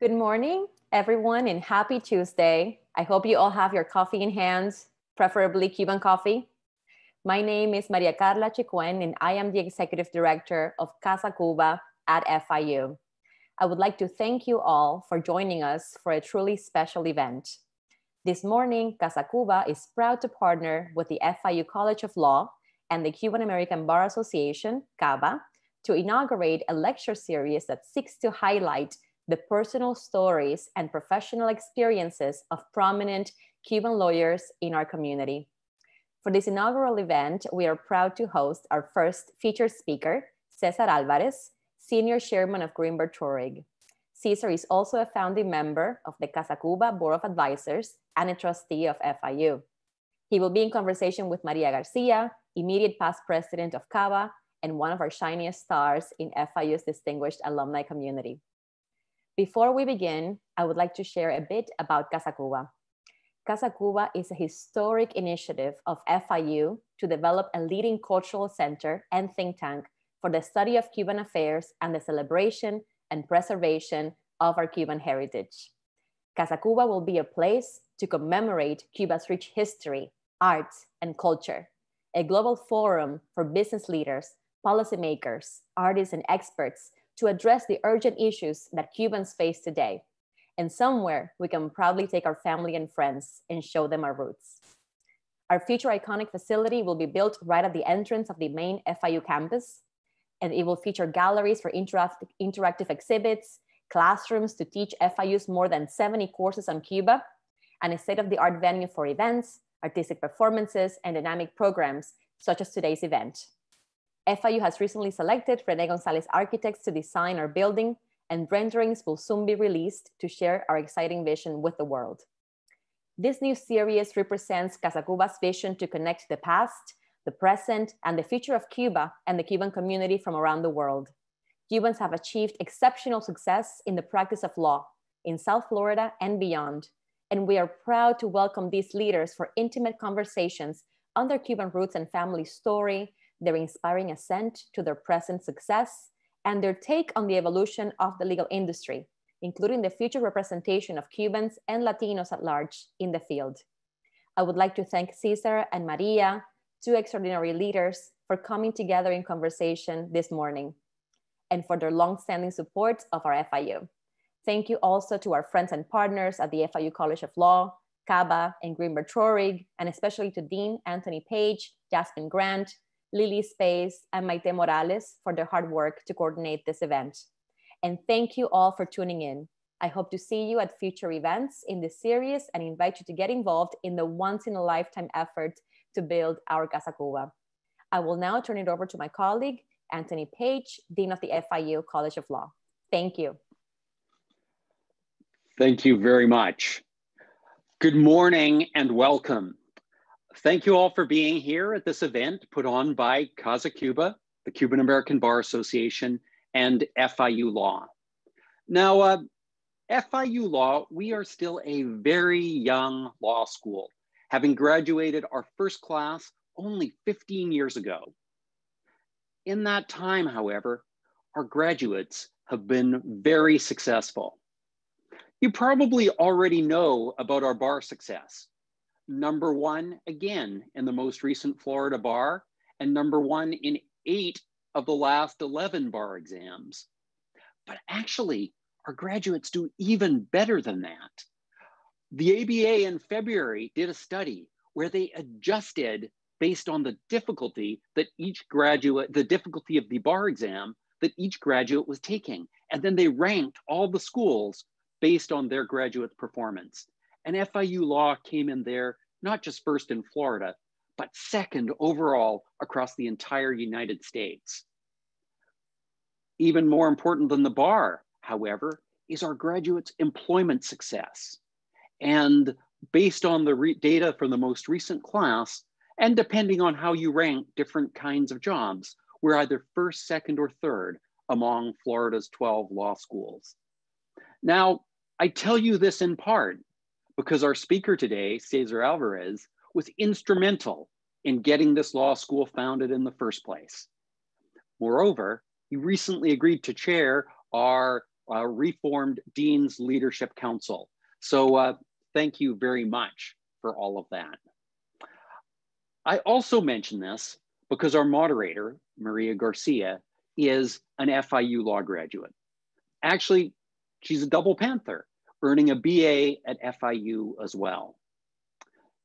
Good morning, everyone, and happy Tuesday. I hope you all have your coffee in hand, preferably Cuban coffee. My name is Maria Carla Chicuen, and I am the Executive Director of Casa Cuba at FIU. I would like to thank you all for joining us for a truly special event. This morning, Casa Cuba is proud to partner with the FIU College of Law and the Cuban American Bar Association, CABA, to inaugurate a lecture series that seeks to highlight the personal stories and professional experiences of prominent Cuban lawyers in our community. For this inaugural event, we are proud to host our first featured speaker, Cesar Alvarez, Senior Chairman of Greenberg Traurig. Cesar is also a founding member of the Casa Cuba Board of Advisors and a trustee of FIU. He will be in conversation with Maria Garcia, immediate past president of CABA and one of our shiniest stars in FIU's distinguished alumni community. Before we begin, I would like to share a bit about Casa Cuba. Casa Cuba is a historic initiative of FIU to develop a leading cultural center and think tank for the study of Cuban affairs and the celebration and preservation of our Cuban heritage. Casa Cuba will be a place to commemorate Cuba's rich history, arts, and culture, a global forum for business leaders, policymakers, artists, and experts to address the urgent issues that Cubans face today. And somewhere we can proudly take our family and friends and show them our roots. Our future iconic facility will be built right at the entrance of the main FIU campus, and it will feature galleries for interactive, interactive exhibits, classrooms to teach FIU's more than 70 courses on Cuba, and a state-of-the-art venue for events, artistic performances, and dynamic programs, such as today's event. FIU has recently selected Rene Gonzalez Architects to design our building, and renderings will soon be released to share our exciting vision with the world. This new series represents Casa Cuba's vision to connect the past, the present, and the future of Cuba and the Cuban community from around the world. Cubans have achieved exceptional success in the practice of law in South Florida and beyond, and we are proud to welcome these leaders for intimate conversations on their Cuban roots and family story, their inspiring ascent to their present success, and their take on the evolution of the legal industry, including the future representation of Cubans and Latinos at large in the field. I would like to thank Cesar and Maria, two extraordinary leaders, for coming together in conversation this morning and for their long-standing support of our FIU. Thank you also to our friends and partners at the FIU College of Law, CABA, and Greenberg Traurig, and especially to Dean Anthony Page, Jasmine Grant, Lily Space, and Maite Morales for their hard work to coordinate this event. And thank you all for tuning in. I hope to see you at future events in this series and invite you to get involved in the once in a lifetime effort to build our Casa Cuba. I will now turn it over to my colleague, Anthony Page, Dean of the FIU College of Law. Thank you. Thank you very much. Good morning and welcome. Thank you all for being here at this event put on by Casa Cuba, the Cuban American Bar Association, and FIU Law. Now, uh, FIU Law, we are still a very young law school, having graduated our first class only 15 years ago. In that time, however, our graduates have been very successful. You probably already know about our bar success number one again in the most recent Florida bar, and number one in eight of the last 11 bar exams. But actually, our graduates do even better than that. The ABA in February did a study where they adjusted based on the difficulty that each graduate, the difficulty of the bar exam that each graduate was taking. And then they ranked all the schools based on their graduate performance. And FIU Law came in there, not just first in Florida, but second overall across the entire United States. Even more important than the bar, however, is our graduates' employment success. And based on the data from the most recent class, and depending on how you rank different kinds of jobs, we're either first, second, or third among Florida's 12 law schools. Now, I tell you this in part because our speaker today, Cesar Alvarez, was instrumental in getting this law school founded in the first place. Moreover, he recently agreed to chair our uh, reformed Dean's Leadership Council. So uh, thank you very much for all of that. I also mention this because our moderator, Maria Garcia, is an FIU law graduate. Actually, she's a double Panther, earning a BA at FIU as well.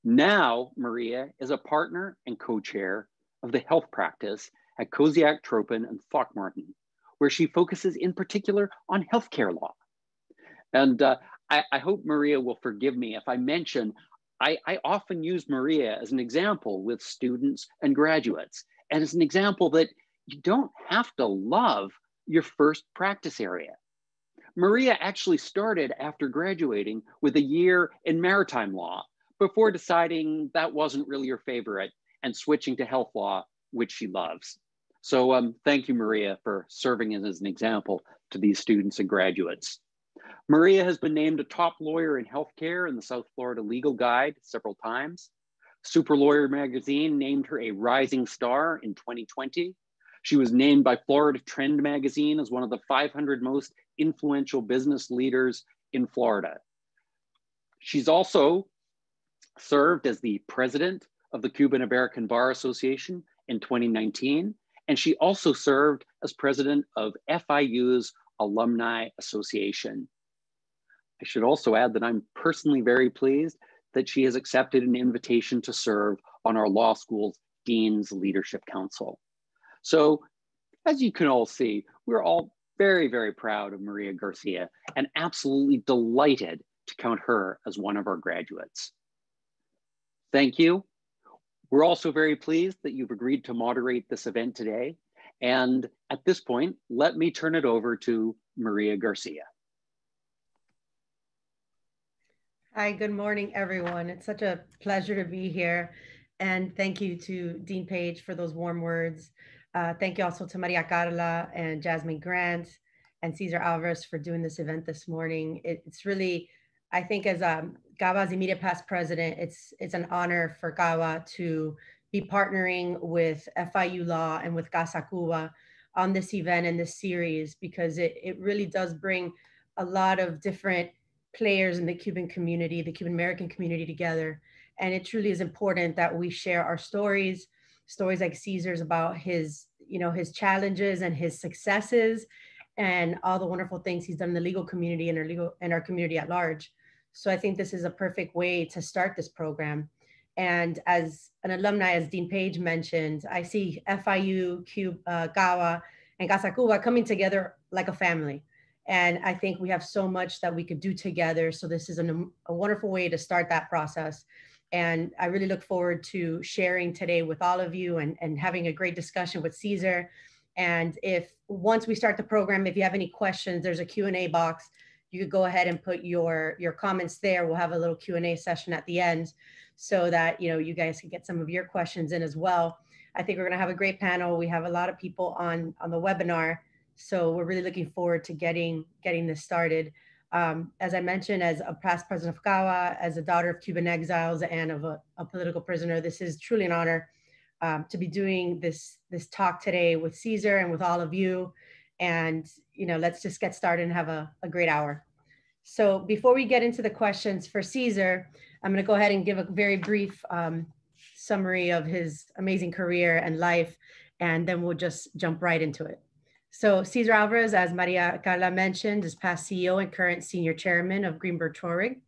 Now, Maria is a partner and co-chair of the health practice at Kozyak, Tropin, and Throckmorton, where she focuses in particular on healthcare law. And uh, I, I, hope Maria will forgive me if I mention, I, I often use Maria as an example with students and graduates, and as an example that you don't have to love your first practice area. Maria actually started after graduating with a year in maritime law before deciding that wasn't really her favorite and switching to health law, which she loves. So um, thank you, Maria, for serving as an example to these students and graduates. Maria has been named a top lawyer in healthcare in the South Florida Legal Guide several times. Super Lawyer magazine named her a rising star in 2020. She was named by Florida Trend magazine as one of the 500 most influential business leaders in Florida. She's also served as the president of the Cuban American Bar Association in 2019 and she also served as president of FIU's Alumni Association. I should also add that I'm personally very pleased that she has accepted an invitation to serve on our law school's Dean's Leadership Council. So, as you can all see, we're all very, very proud of Maria Garcia and absolutely delighted to count her as one of our graduates. Thank you we're also very pleased that you've agreed to moderate this event today. And at this point, let me turn it over to Maria Garcia. Hi, good morning, everyone. It's such a pleasure to be here. And thank you to Dean Page for those warm words. Uh, thank you also to Maria Carla and Jasmine Grant and Cesar Alvarez for doing this event this morning. It, it's really, I think as um, CABA's immediate past president, it's it's an honor for CABA to be partnering with FIU Law and with Casa Cuba on this event and this series because it, it really does bring a lot of different players in the Cuban community, the Cuban American community together. And it truly is important that we share our stories, stories like Cesar's about his, you know, his challenges and his successes and all the wonderful things he's done in the legal community and our legal and our community at large. So I think this is a perfect way to start this program. And as an alumni, as Dean Page mentioned, I see FIU, Cuba, uh, CABA, and Casa Cuba coming together like a family. And I think we have so much that we could do together. So this is an, a wonderful way to start that process. And I really look forward to sharing today with all of you and, and having a great discussion with Cesar. And if once we start the program, if you have any questions, there's a Q&A box you could go ahead and put your your comments there. We'll have a little Q and A session at the end, so that you know you guys can get some of your questions in as well. I think we're going to have a great panel. We have a lot of people on on the webinar, so we're really looking forward to getting getting this started. Um, as I mentioned, as a past president of CABA, as a daughter of Cuban exiles and of a, a political prisoner, this is truly an honor um, to be doing this this talk today with Cesar and with all of you. And you know let's just get started and have a, a great hour. So before we get into the questions for Cesar, i'm going to go ahead and give a very brief um, summary of his amazing career and life and then we'll just jump right into it so cesar alvarez as maria carla mentioned is past ceo and current senior chairman of greenberg traurig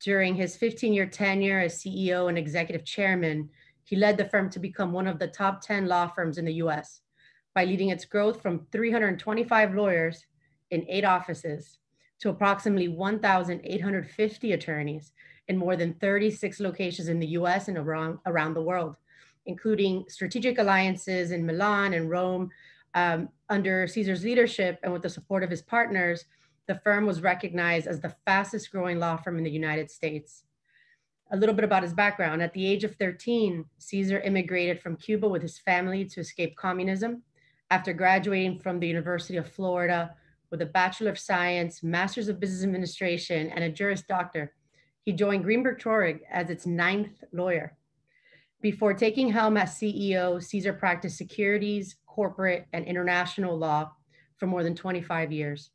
during his 15-year tenure as ceo and executive chairman he led the firm to become one of the top 10 law firms in the us by leading its growth from 325 lawyers in eight offices to approximately 1,850 attorneys in more than 36 locations in the US and around, around the world, including strategic alliances in Milan and Rome. Um, under Cesar's leadership and with the support of his partners, the firm was recognized as the fastest growing law firm in the United States. A little bit about his background. At the age of 13, Cesar immigrated from Cuba with his family to escape communism after graduating from the University of Florida with a Bachelor of Science, Master's of Business Administration, and a Juris Doctor, he joined Greenberg Traurig as its ninth lawyer. Before taking helm as CEO, Cesar practiced securities, corporate, and international law for more than 25 years.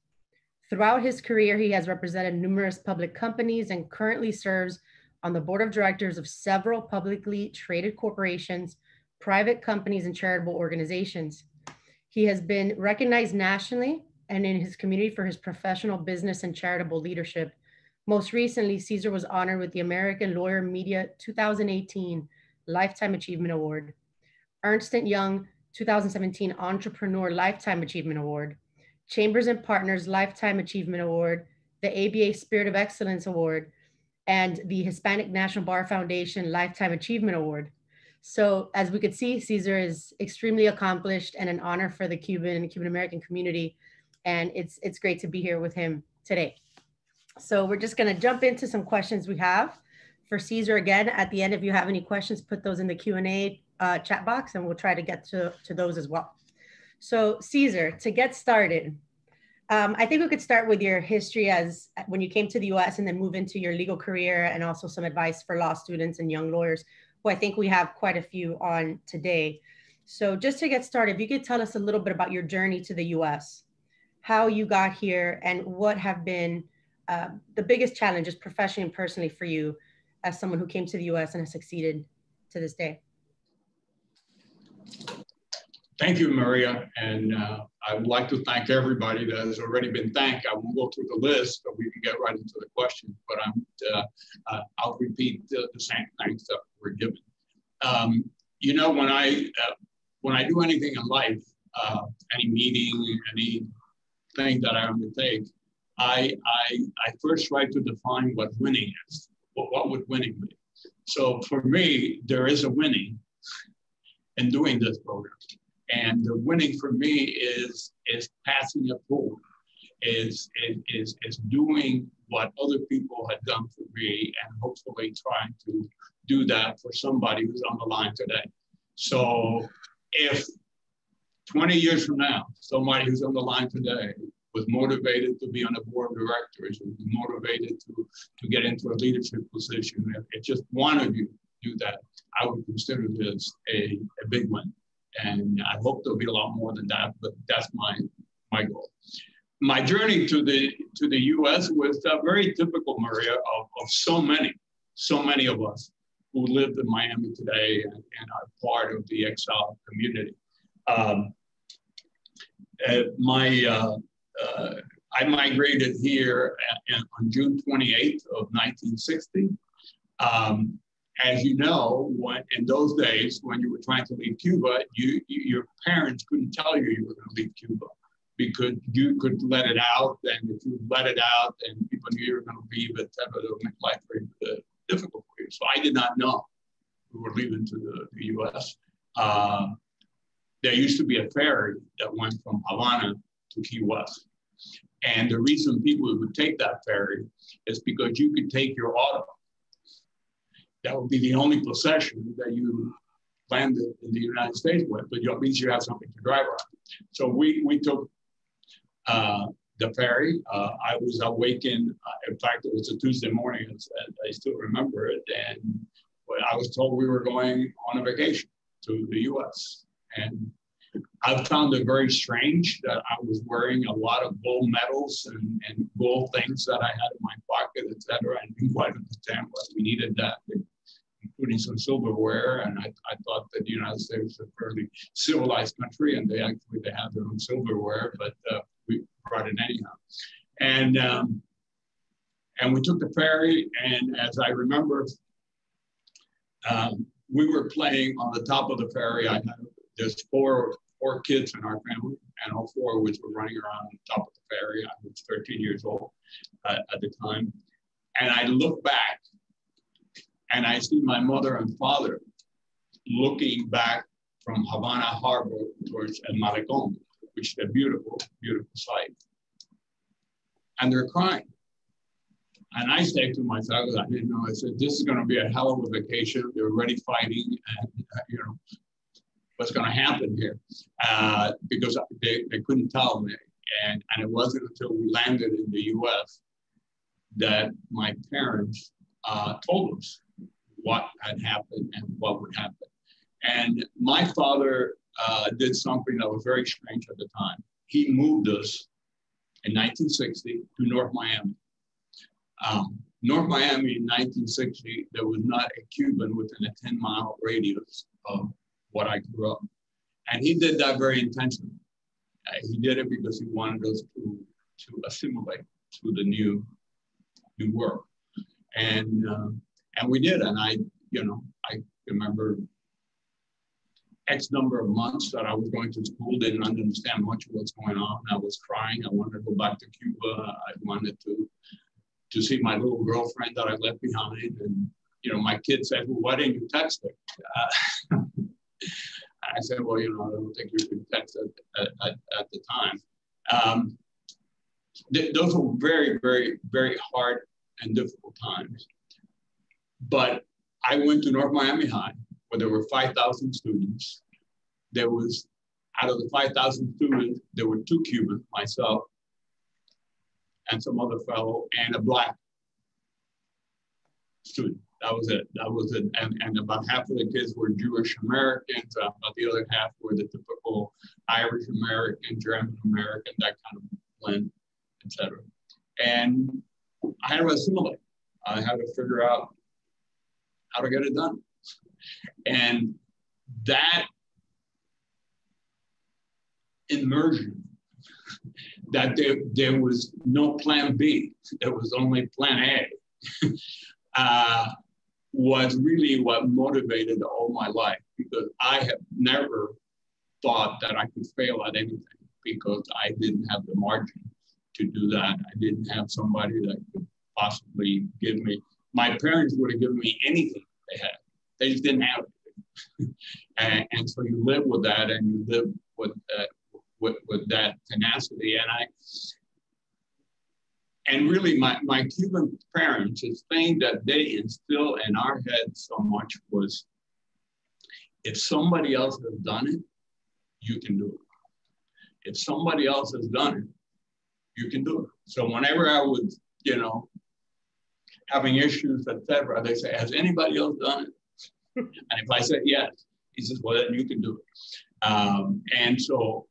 Throughout his career, he has represented numerous public companies and currently serves on the board of directors of several publicly traded corporations, private companies, and charitable organizations. He has been recognized nationally and in his community for his professional business and charitable leadership. Most recently, Cesar was honored with the American Lawyer Media 2018 Lifetime Achievement Award, Ernst & Young 2017 Entrepreneur Lifetime Achievement Award, Chambers and Partners Lifetime Achievement Award, the ABA Spirit of Excellence Award, and the Hispanic National Bar Foundation Lifetime Achievement Award. So as we could see, Cesar is extremely accomplished and an honor for the Cuban and Cuban American community. And it's, it's great to be here with him today. So we're just gonna jump into some questions we have for Cesar again. At the end, if you have any questions, put those in the Q&A uh, chat box and we'll try to get to, to those as well. So Cesar, to get started, um, I think we could start with your history as when you came to the US and then move into your legal career and also some advice for law students and young lawyers, who I think we have quite a few on today. So just to get started, if you could tell us a little bit about your journey to the US, how you got here and what have been uh, the biggest challenges professionally and personally for you as someone who came to the US and has succeeded to this day. Thank you, Maria. And uh, I would like to thank everybody that has already been thanked. I won't go through the list, but we can get right into the questions. But I'm, uh, uh, I'll repeat the, the, same thanks that were given. Um, you know, when I uh, when I do anything in life, uh, any meeting, any thing that I undertake, I, I, I first try to define what winning is. What, what would winning be? So for me, there is a winning in doing this program. And the winning for me is is passing it forward, is is is doing what other people had done for me, and hopefully trying to do that for somebody who's on the line today. So if 20 years from now, somebody who's on the line today was motivated to be on the board of directors, was motivated to, to get into a leadership position, if, if just one of you do that, I would consider this a, a big one. And I hope there'll be a lot more than that, but that's my, my goal. My journey to the, to the US was uh, very typical, Maria, of, of so many, so many of us who live in Miami today and, and are part of the exile community. Um, uh, my, uh, uh, I migrated here at, at, on June 28th of 1960. Um, as you know, when, in those days when you were trying to leave Cuba, you, you, your parents couldn't tell you you were going to leave Cuba because you could let it out, and if you let it out, and people knew you were going to leave, it would make life very uh, difficult for you. So I did not know we were leaving to the, the U.S. Uh, there used to be a ferry that went from Havana to Key West. And the reason people would take that ferry is because you could take your auto that would be the only possession that you landed in the United States with, but at least you have something to drive around. So we, we took uh, the ferry. Uh, I was awakened, uh, in fact, it was a Tuesday morning, I still remember it, and I was told we were going on a vacation to the US. And I found it very strange that I was wearing a lot of gold medals and, and gold things that I had in my pocket, et cetera. I didn't quite understand why we needed that including some silverware. And I, I thought that the United States was a fairly civilized country, and they actually they have their own silverware, but uh, we brought it anyhow. And um, and we took the ferry, and as I remember, um, we were playing on the top of the ferry. I had there's four four kids in our family, and all four of us were running around on top of the ferry. I was 13 years old uh, at the time, and I look back and I see my mother and father looking back from Havana Harbor towards El Malecon, which is a beautiful, beautiful sight. And they're crying. And I say to myself, I didn't know, I said, this is going to be a hell of a vacation. They're already fighting, and, uh, you know, what's going to happen here? Uh, because they, they couldn't tell me. And, and it wasn't until we landed in the US that my parents uh, told us what had happened and what would happen. And my father uh, did something that was very strange at the time. He moved us in 1960 to North Miami. Um, North Miami in 1960, there was not a Cuban within a 10 mile radius of what I grew up. And he did that very intentionally. Uh, he did it because he wanted us to, to assimilate to the new, new world. And, uh, and we did. And I, you know, I remember X number of months that I was going to school, didn't understand much of what's going on. I was crying. I wanted to go back to Cuba. I wanted to to see my little girlfriend that I left behind. And you know, my kid said, "Well, why didn't you text her?" Uh, I said, "Well, you know, I don't think you could text at, at, at the time." Um, th- those were very, very, very hard and difficult times. But I went to North Miami High, where there were 5,000 students. There was, out of the 5,000 students, there were two Cubans, myself, and some other fellow, and a black student. That was it. That was it. And, and about half of the kids were Jewish Americans. Uh, about the other half were the typical Irish American, German American, that kind of blend, etc. And I had to assimilate. I had to figure out how to get it done. And that immersion, that there, there was no plan B, there was only plan A, uh, was really what motivated all my life because I have never thought that I could fail at anything because I didn't have the margin to do that. I didn't have somebody that could possibly give me. My parents would have given me anything they had. They just didn't have it. and, and, so you live with that and you live with, with, with that tenacity. And I, and really my, my Cuban parents, the thing that they instill in our heads so much was if somebody else has done it, you can do it. If somebody else has done it, you can do it. So whenever I would, you know, having issues, etc., they say, has anybody else done it? and if I said yes, he says, well, then you can do it. Um, and so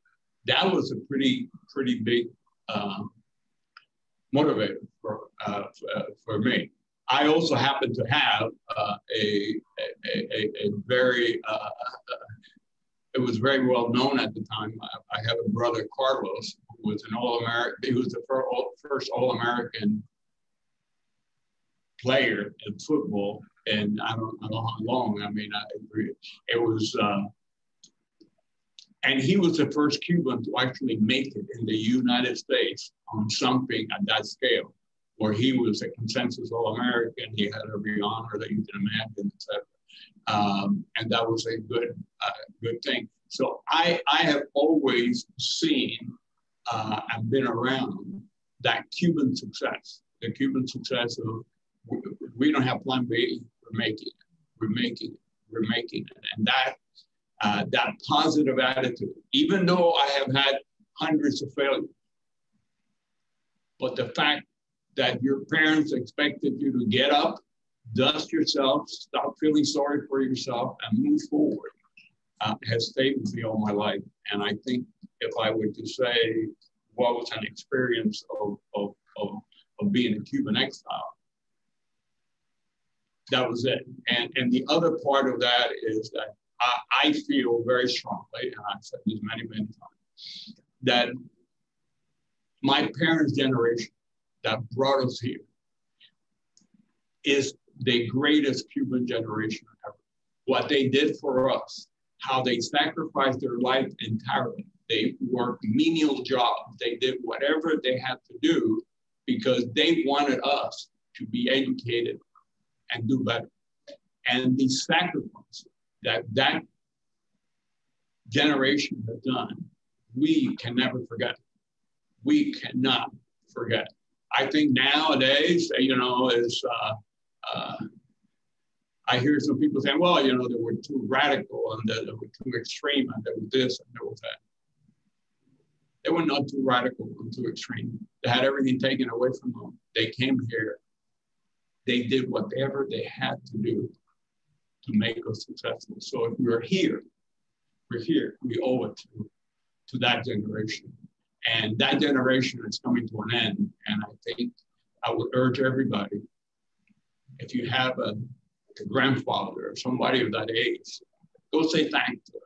that was a pretty, pretty big uh, motivator for, uh, for, uh, me. I also happen to have uh, a, a, a, a, very, uh, uh, it was very well known at the time. I, I have a brother, Carlos, who was an All American, he was the first All American player in football and I don't, I don't know how long. I mean, I. It was, uh, and he was the first Cuban to actually make it in the United States on something at that scale, where he was a consensus All-American. He had every honor that you can imagine, etc. Um, and that was a good, uh, good thing. So I, I have always seen uh, and been around that Cuban success, the Cuban success of we don't have plan B we're making it, we're making it, we're making it. And that, uh, that positive attitude, even though I have had hundreds of failures, but the fact that your parents expected you to get up, dust yourself, stop feeling sorry for yourself, and move forward uh, has stayed with me all my life. And I think if I were to say what was an experience of, of, of, of being a Cuban exile, that was it. And, and the other part of that is that I, I feel very strongly, and I've said this many, many times, that my parents' generation that brought us here is the greatest Cuban generation ever. What they did for us, how they sacrificed their life entirely. They worked menial jobs. They did whatever they had to do because they wanted us to be educated and do better. And the sacrifice that that generation has done, we can never forget. We cannot forget. I think nowadays, you know, is uh, uh, I hear some people saying, well, you know, they were too radical and they were too extreme and there was this and there was that. They were not too radical and too extreme. They had everything taken away from them. They came here they did whatever they had to do to make us successful. So if we're here, we're here. We owe it to, to that generation. And that generation is coming to an end. And I think I would urge everybody, if you have a, a grandfather or somebody of that age, go say thank to them.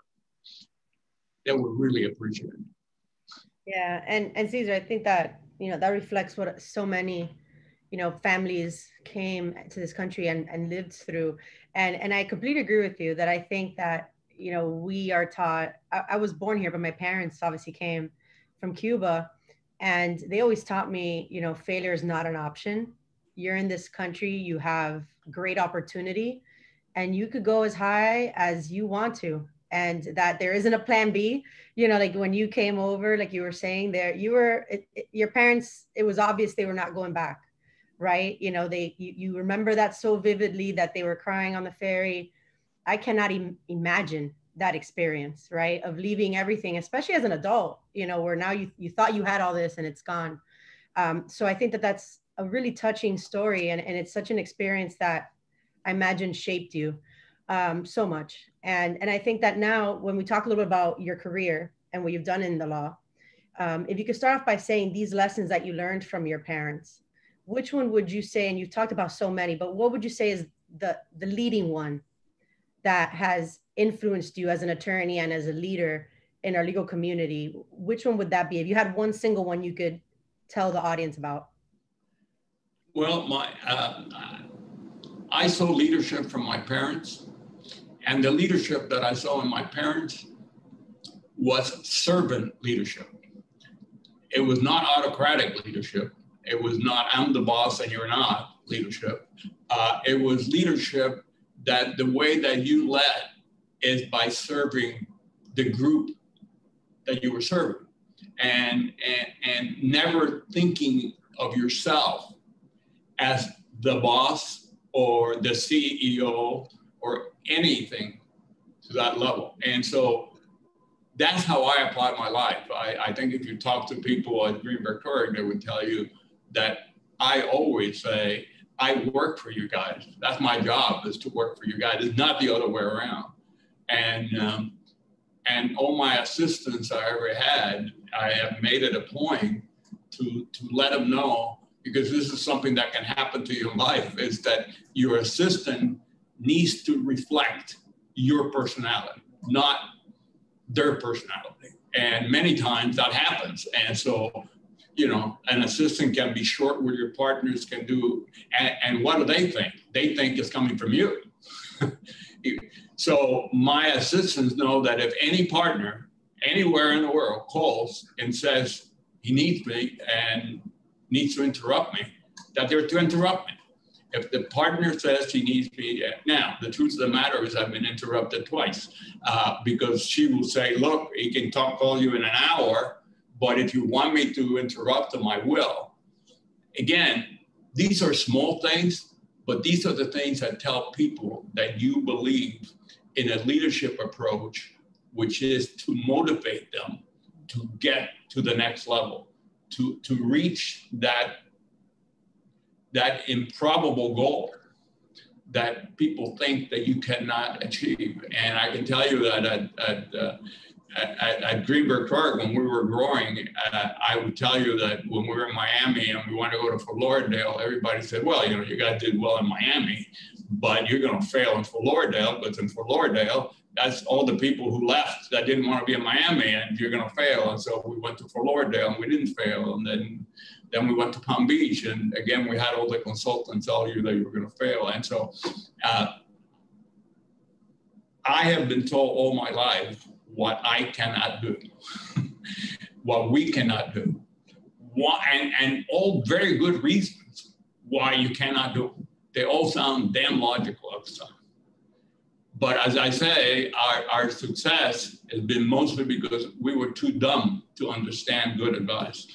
They would really appreciate it. Yeah, and and Cesar, I think that you know that reflects what so many you know families came to this country and, and lived through and and i completely agree with you that i think that you know we are taught I, I, was born here but my parents obviously came from cuba and they always taught me you know failure is not an option. You're in this country you have great opportunity and you could go as high as you want to and that there isn't a plan b. You know like when you came over like you were saying there you were it, it, your parents it was obvious they were not going back right? You know, they you, you remember that so vividly that they were crying on the ferry. I cannot Im- imagine that experience, right? Of leaving everything, especially as an adult, you know, where now you you thought you had all this and it's gone. Um, so I think that that's a really touching story, and and it's such an experience that I imagine shaped you um, so much. And and I think that now when we talk a little bit about your career and what you've done in the law, um, if you could start off by saying these lessons that you learned from your parents which one would you say and you've talked about so many but what would you say is the the leading one that has influenced you as an attorney and as a leader in our legal community? Which one would that be? If you had one single one you could tell the audience about. Well my uh, i saw leadership from my parents and the leadership that i saw in my parents was servant leadership. It was not autocratic leadership it was not, I'm the boss and you're not leadership. Uh, it was leadership that the way that you led is by serving the group that you were serving and, and, and never thinking of yourself as the boss or the CEO or anything to that level. And so that's how I apply my life. I, I think if you talk to people at Greenberg Traurig, they would tell you that I always say, I work for you guys. That's my job is to work for you guys. It's not the other way around. And um, and all my assistants I ever had, I have made it a point to to let them know because this is something that can happen to your life is that your assistant needs to reflect your personality, not their personality. And many times that happens. And so you know, an assistant can be short with your partners, can do, and, and what do they think? They think it's coming from you. so my assistants know that if any partner anywhere in the world calls and says he needs me and needs to interrupt me, that they're to interrupt me. If the partner says she needs me, now the truth of the matter is I've been interrupted twice uh, because she will say, look, he can talk call you in an hour but if you want me to interrupt them, I will. Again, these are small things, but these are the things that tell people that you believe in a leadership approach, which is to motivate them to get to the next level, to, to reach that, that improbable goal that people think that you cannot achieve. And I can tell you that at, at uh, at, at Greenberg Park, when we were growing, uh, I would tell you that when we were in Miami and we wanted to go to Fort Lauderdale, everybody said, well, you know, you guys did well in Miami, but you're going to fail in Fort Lauderdale because in Fort Lauderdale, that's all the people who left that didn't want to be in Miami and you're going to fail. And so we went to Fort Lauderdale and we didn't fail. And then, then we went to Palm Beach. And again, we had all the consultants tell you that you were going to fail. And so uh, I have been told all my life what I cannot do, what we cannot do, and, and all very good reasons why you cannot do it. They all sound damn logical of some. But as I say, our, our success has been mostly because we were too dumb to understand good advice.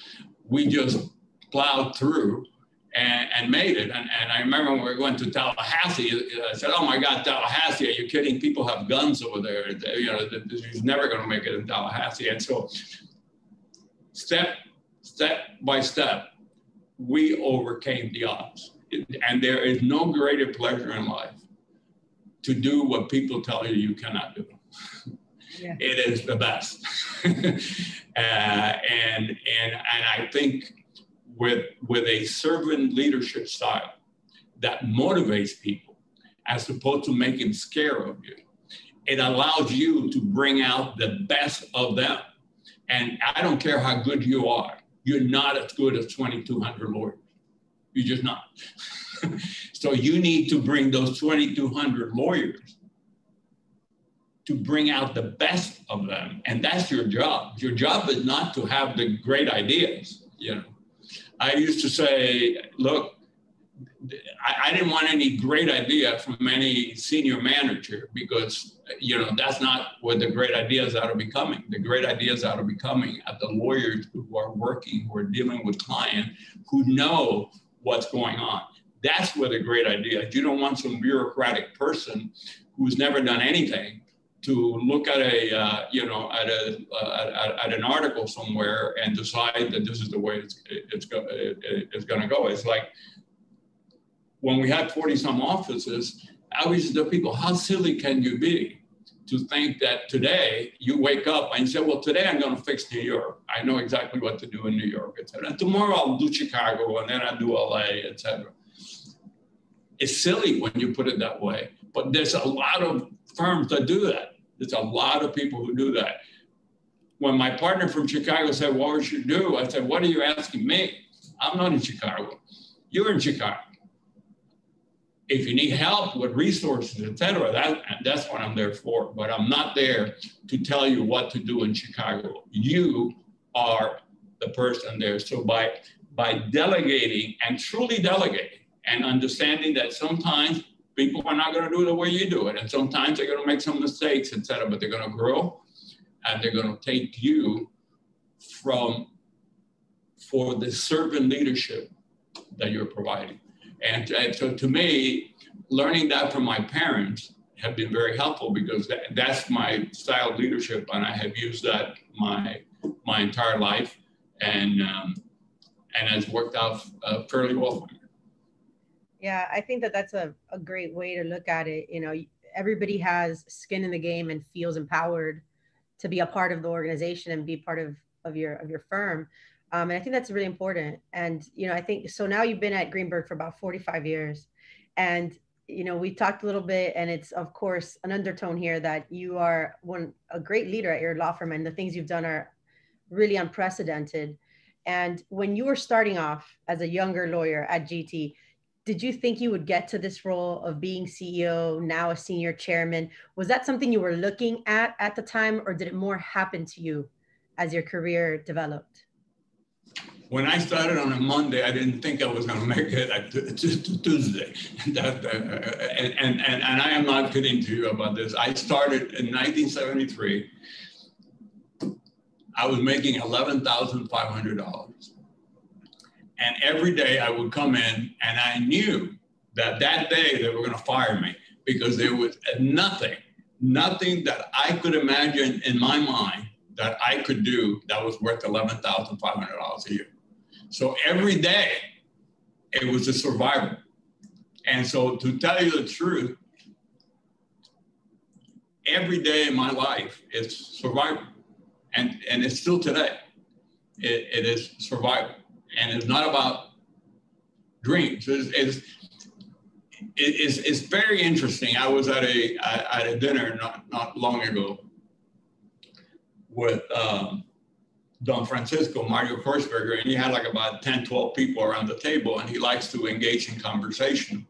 We just plowed through and, and made it. And, and I remember when we were going to Tallahassee, I said, "Oh my God, Tallahassee! Are you kidding? People have guns over there. You know, he's never going to make it in Tallahassee." And so, step step by step, we overcame the odds. And there is no greater pleasure in life to do what people tell you you cannot do. Yeah. It is the best. uh, and, and, and I think with, with a servant leadership style that motivates people as opposed to making scare of you, it allows you to bring out the best of them. And I don't care how good you are, you're not as good as 2,200 lawyers. You're just not. so you need to bring those 2,200 lawyers to bring out the best of them. And that's your job. Your job is not to have the great ideas. You know, I used to say, look, I, I didn't want any great idea from any senior manager because you know that's not where the great ideas ought to be coming. The great ideas ought to be coming at the lawyers who are working, who are dealing with clients, who know what's going on. That's where the great idea. You don't want some bureaucratic person who's never done anything to look at a uh, you know at a uh, at, at, an article somewhere and decide that this is the way it's it's, go, it, it's going to go. It's like when we had 40 some offices, I always tell people, how silly can you be to think that today you wake up and say, well, today I'm going to fix New York. I know exactly what to do in New York, et cetera. And tomorrow I'll do Chicago and then I'll do LA, et cetera. It's silly when you put it that way, but there's a lot of firms that do that. There's a lot of people who do that. When my partner from Chicago said, what we should do? I said, what are you asking me? I'm not in Chicago. You're in Chicago if you need help with resources, et cetera, that, that's what I'm there for. But I'm not there to tell you what to do in Chicago. You are the person there. So by, by delegating and truly delegating and understanding that sometimes people are not going to do it the way you do it. And sometimes they're going to make some mistakes, et cetera, but they're going to grow and they're going to take you from for the servant leadership that you're providing. And, and so to me, learning that from my parents have been very helpful because that, that's my style of leadership, and I have used that my my entire life, and um, and has worked out uh, fairly well for me. Yeah, I think that that's a, a great way to look at it. You know, everybody has skin in the game and feels empowered to be a part of the organization and be part of of your of your firm. Um, and I think that's really important. And, you know, I think so now you've been at Greenberg for about 45 years. And, you know, we talked a little bit, and it's, of course, an undertone here that you are one a great leader at your law firm, and the things you've done are really unprecedented. And when you were starting off as a younger lawyer at GT, did you think you would get to this role of being CEO, now a senior chairman? Was that something you were looking at at the time, or did it more happen to you as your career developed? when I started on a Monday, I didn't think I was going to make it to Tuesday. uh, and, and, and, and I am not kidding to you about this. I started in 1973. I was making $11,500. And every day I would come in and I knew that that day they were going to fire me because there was nothing, nothing that I could imagine in my mind that I could do that was worth $11,500 a year. So every day it was a survival. And so to tell you the truth, every day in my life is survival. And, and it's still today. It, it is survival. And it's not about dreams. It's, it's, it's, it's very interesting. I was at a, at a dinner not, not long ago with um, Don Francisco, Mario Kreutzberger, and he had like about 10, 12 people around the table, and he likes to engage in conversation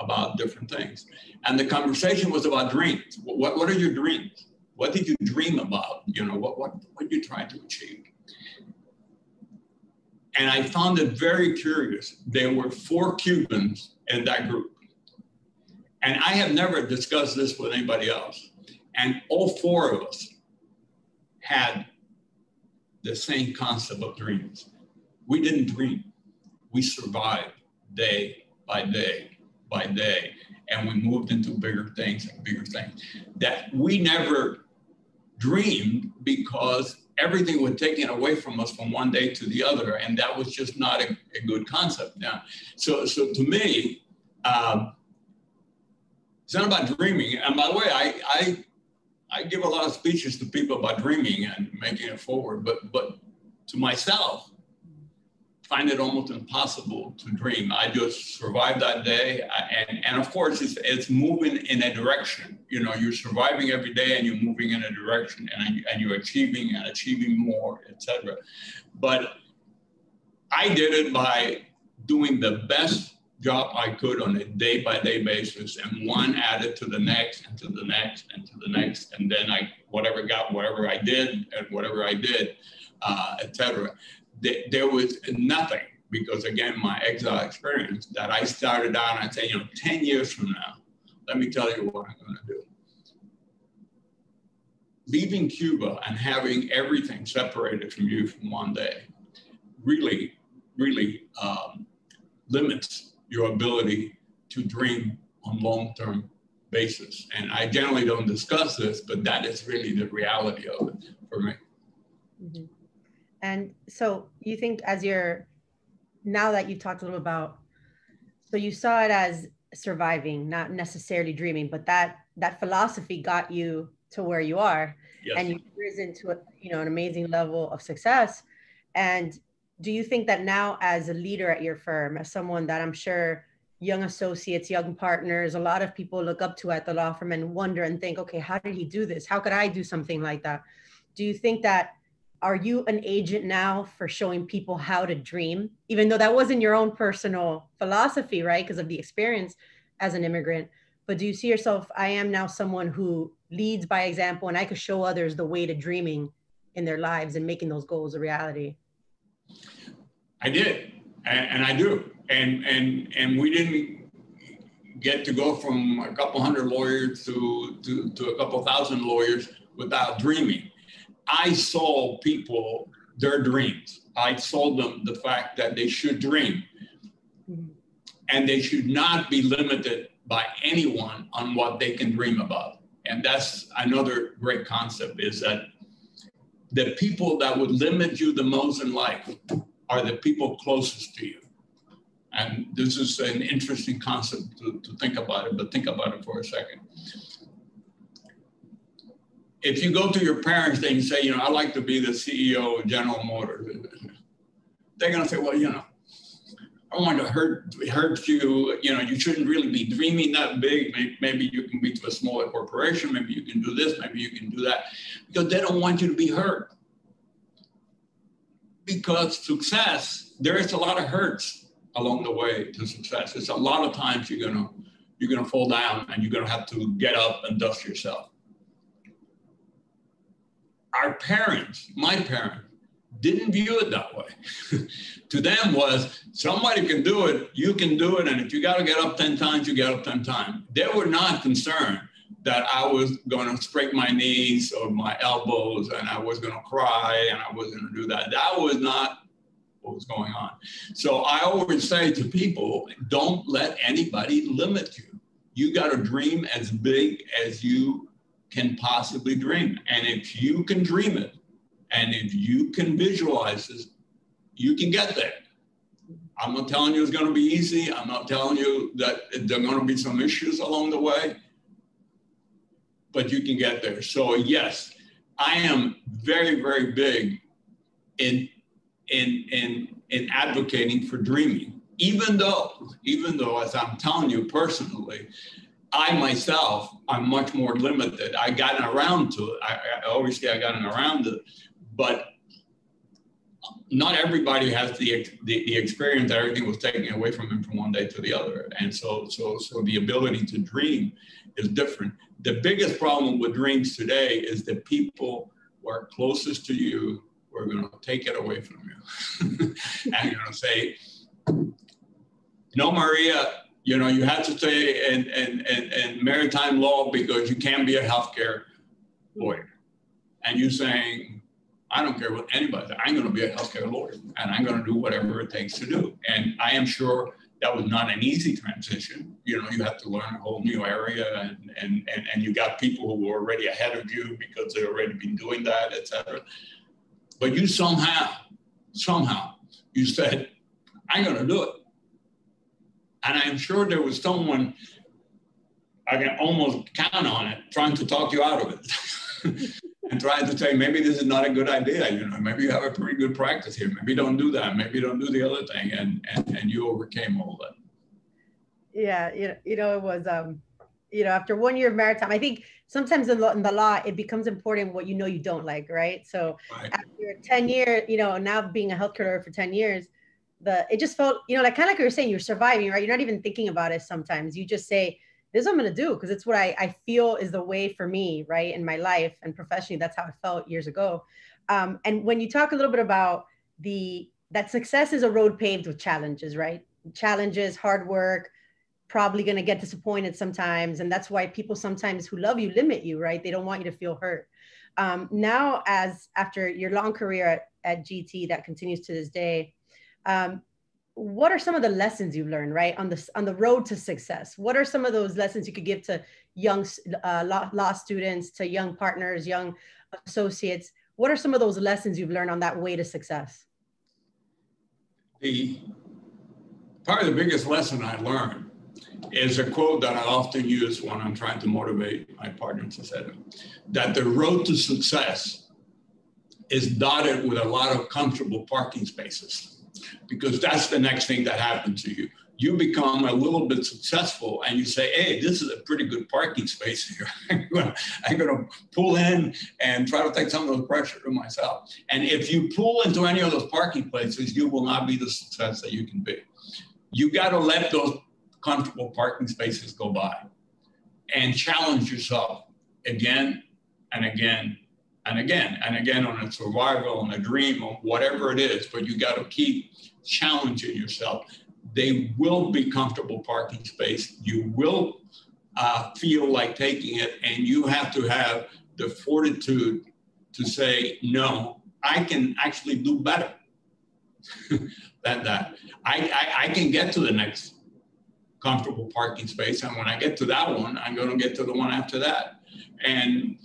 about different things. And the conversation was about dreams. What, what are your dreams? What did you dream about? You know, what, what, what are you trying to achieve? And I found it very curious. There were four Cubans in that group. And I have never discussed this with anybody else. And all four of us had the same concept of dreams. We didn't dream, we survived day by day by day, and we moved into bigger things and bigger things. That we never dreamed because everything was taken away from us from one day to the other, and that was just not a, a good concept. Now, so so to me, um, it's not about dreaming. And by the way, I I I give a lot of speeches to people about dreaming and making it forward, but but to myself, find it almost impossible to dream. I just survived that day, and and of course it's it's moving in a direction. You know, you're surviving every day, and you're moving in a direction, and and you're achieving and achieving more, etc. But I did it by doing the best job I could on a day by day basis, and one added to the next, and to the next, and to the next, and then I whatever got whatever I did, and whatever I did, uh, etc. There was nothing because again, my exile experience that I started out and I said, you know, 10 years from now, let me tell you what I'm going to do. Leaving Cuba and having everything separated from you from one day really, really um, limits your ability to dream on long-term basis. And I generally don't discuss this, but that is really the reality of it for me. Mm-hmm. And so you think as you're now that you talked a little about, so you saw it as surviving, not necessarily dreaming, but that that philosophy got you to where you are, yes. and you've risen to a, you know an amazing level of success. And do you think that now as a leader at your firm as someone that i'm sure young associates young partners a lot of people look up to at the law firm and wonder and think okay how did he do this how could i do something like that do you think that are you an agent now for showing people how to dream? Even though that wasn't your own personal philosophy right? Because of the experience as an immigrant. But do you see yourself i am now someone who leads by example and i could show others the way to dreaming in their lives and making those goals a reality? I did, and, I do, and and and we didn't get to go from a couple hundred lawyers to, to, to a couple thousand lawyers without dreaming. I sold people their dreams. I sold them the fact that they should dream. And they should not be limited by anyone on what they can dream about. And that's another great concept is that the people that would limit you the most in life are the people closest to you. And this is an interesting concept to, to think about it, but think about it for a second. If you go to your parents and you say, you know, I'd like to be the CEO of General Motors, they're going to say, well, you know, I want to hurt hurt you. You know, you shouldn't really be dreaming that big. Maybe, maybe you can be to a smaller corporation. Maybe you can do this. Maybe you can do that, because they don't want you to be hurt because success, there is a lot of hurts along the way to success. It's a lot of times you're gonna you're gonna fall down and you're gonna have to get up and dust yourself. Our parents, my parents, didn't view it that way. to them was somebody can do it, you can do it, and if you got to get up 10 times, you get up 10 times. They were not concerned that I was going to scrape my knees or my elbows and I was going to cry and I was going to do that. That was not what was going on. So I always say to people, don't let anybody limit you. You got to dream as big as you can possibly dream. And if you can dream it and if you can visualize this, you can get there. I'm not telling you it's going to be easy. I'm not telling you that there are going to be some issues along the way but you can get there. So yes, I am very, very big in in in in advocating for dreaming. Even though, even though, as I'm telling you personally, I myself I'm much more limited. I gotten around to it. I, I obviously I gotten around to it, but not everybody has the, the, the experience that everything was taken away from them from one day to the other. And so so so the ability to dream is different. The biggest problem with dreams today is that people who are closest to you are going to take it away from you. and you're going to say, no, Maria, you know, you have to stay in, in, in, in maritime law because you can't be a healthcare lawyer. And you saying, I don't care what anybody says, I'm going to be a healthcare lawyer and I'm going to do whatever it takes to do. And I am sure that was not an easy transition. You know, you have to learn a whole new area and, and, and, and you got people who were already ahead of you because they already been doing that, etc. But you somehow, somehow, you said, I'm going to do it. And I'm sure there was someone, I can almost count on it, trying to talk you out of it. and trying to say maybe this is not a good idea. You know, maybe you have a pretty good practice here. Maybe don't do that. Maybe don't do the other thing. And and and you overcame all that. Yeah, you know, you know, it was um, you know, after one year of maritime, I think sometimes in, in the law it becomes important what you know you don't like, right? So right. after 10 years, you know, now being a healthcare lawyer for 10 years, the it just felt, you know, like kind of like you were saying, you're surviving, right? You're not even thinking about it sometimes. You just say, this is what I'm gonna do because it's what I, I feel is the way for me, right? In my life and professionally, that's how I felt years ago. Um, and when you talk a little bit about the that success is a road paved with challenges, right? Challenges, hard work, probably gonna get disappointed sometimes. And that's why people sometimes who love you limit you, right? They don't want you to feel hurt. Um, now, as after your long career at, at GT that continues to this day, um, what are some of the lessons you've learned right on the on the road to success? What are some of those lessons you could give to young uh, law, law students to young partners young associates? What are some of those lessons you've learned on that way to success? The probably the biggest lesson i learned is a quote that i often use when i'm trying to motivate my partners etc that the road to success is dotted with a lot of comfortable parking spaces because that's the next thing that happens to you. You become a little bit successful and you say, hey, this is a pretty good parking space here. I'm going to pull in and try to take some of the pressure to myself. And if you pull into any of those parking places, you will not be the success that you can be. You got to let those comfortable parking spaces go by and challenge yourself again and again and again and again on a survival, on a dream, or whatever it is, but you got to keep challenging yourself. They will be comfortable parking space. You will uh, feel like taking it, and you have to have the fortitude to say, no, I can actually do better than that. I, I, I can get to the next comfortable parking space. And when I get to that one, I'm going to get to the one after that. And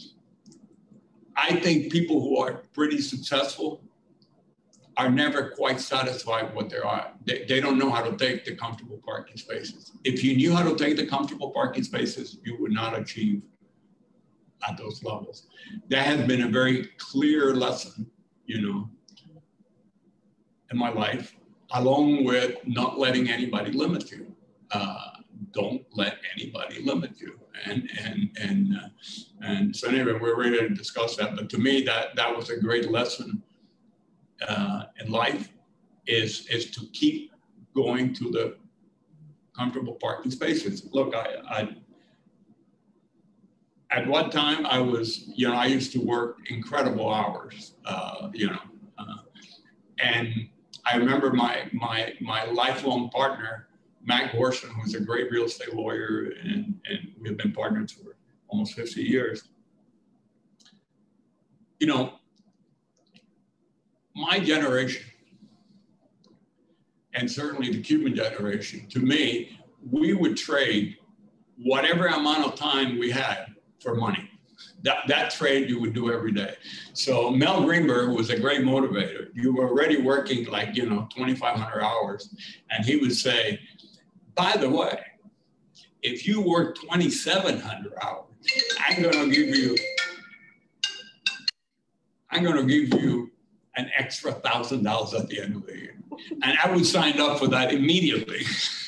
I think people who are pretty successful are never quite satisfied with what they are. They, they don't know how to take the comfortable parking spaces. If you knew how to take the comfortable parking spaces, you would not achieve at those levels. That has been a very clear lesson, you know, in my life, along with not letting anybody limit you. Uh, don't let anybody limit you. And and and uh, and so anyway, we're ready to discuss that. But to me, that that was a great lesson uh, in life is is to keep going to the comfortable parking spaces. Look, I, I at one time I was, you know, I used to work incredible hours, uh, you know, uh, and I remember my my my lifelong partner, Matt Gorson, who's a great real estate lawyer, and and we've been partners for almost 50 years. You know, my generation, and certainly the Cuban generation, to me, we would trade whatever amount of time we had for money. That, that trade you would do every day. So Mel Greenberg was a great motivator. You were already working like, you know, 2,500 hours. And he would say, by the way, if you work 2,700 hours, I'm going to give you, I'm going to give you an extra thousand dollars at the end of the year. And I would sign up for that immediately.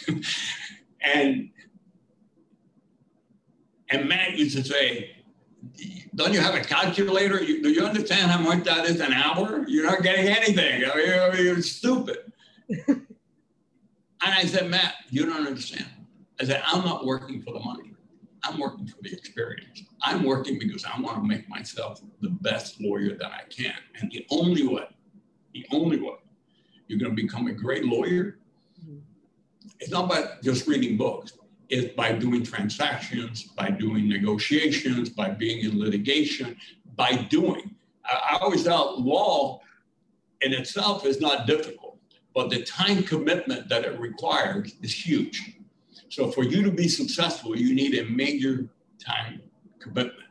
and and Matt used to say, don't you have a calculator? You, do you understand how much that is an hour? You're not getting anything. I mean, you're stupid. and I said, Matt, you don't understand. I said, I'm not working for the money. I'm working for the experience. I'm working because I want to make myself the best lawyer that I can. And the only way, the only way you're going to become a great lawyer mm-hmm. it's not by just reading books. It's by doing transactions, by doing negotiations, by being in litigation, by doing. I, I always thought law in itself is not difficult, but the time commitment that it requires is huge. So for you to be successful, you need a major time commitment.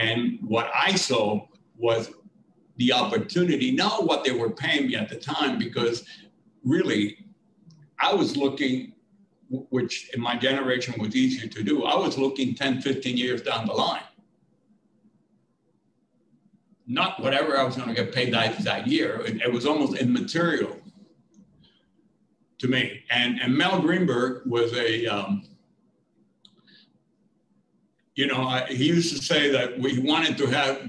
And what I saw was the opportunity, not what they were paying me at the time, because really I was looking, which in my generation was easier to do, I was looking 10, 15 years down the line. not whatever I was going to get paid that, that year. It, it was almost immaterial to me. And, and Mel Greenberg was a, um, you know, I, he used to say that we wanted to have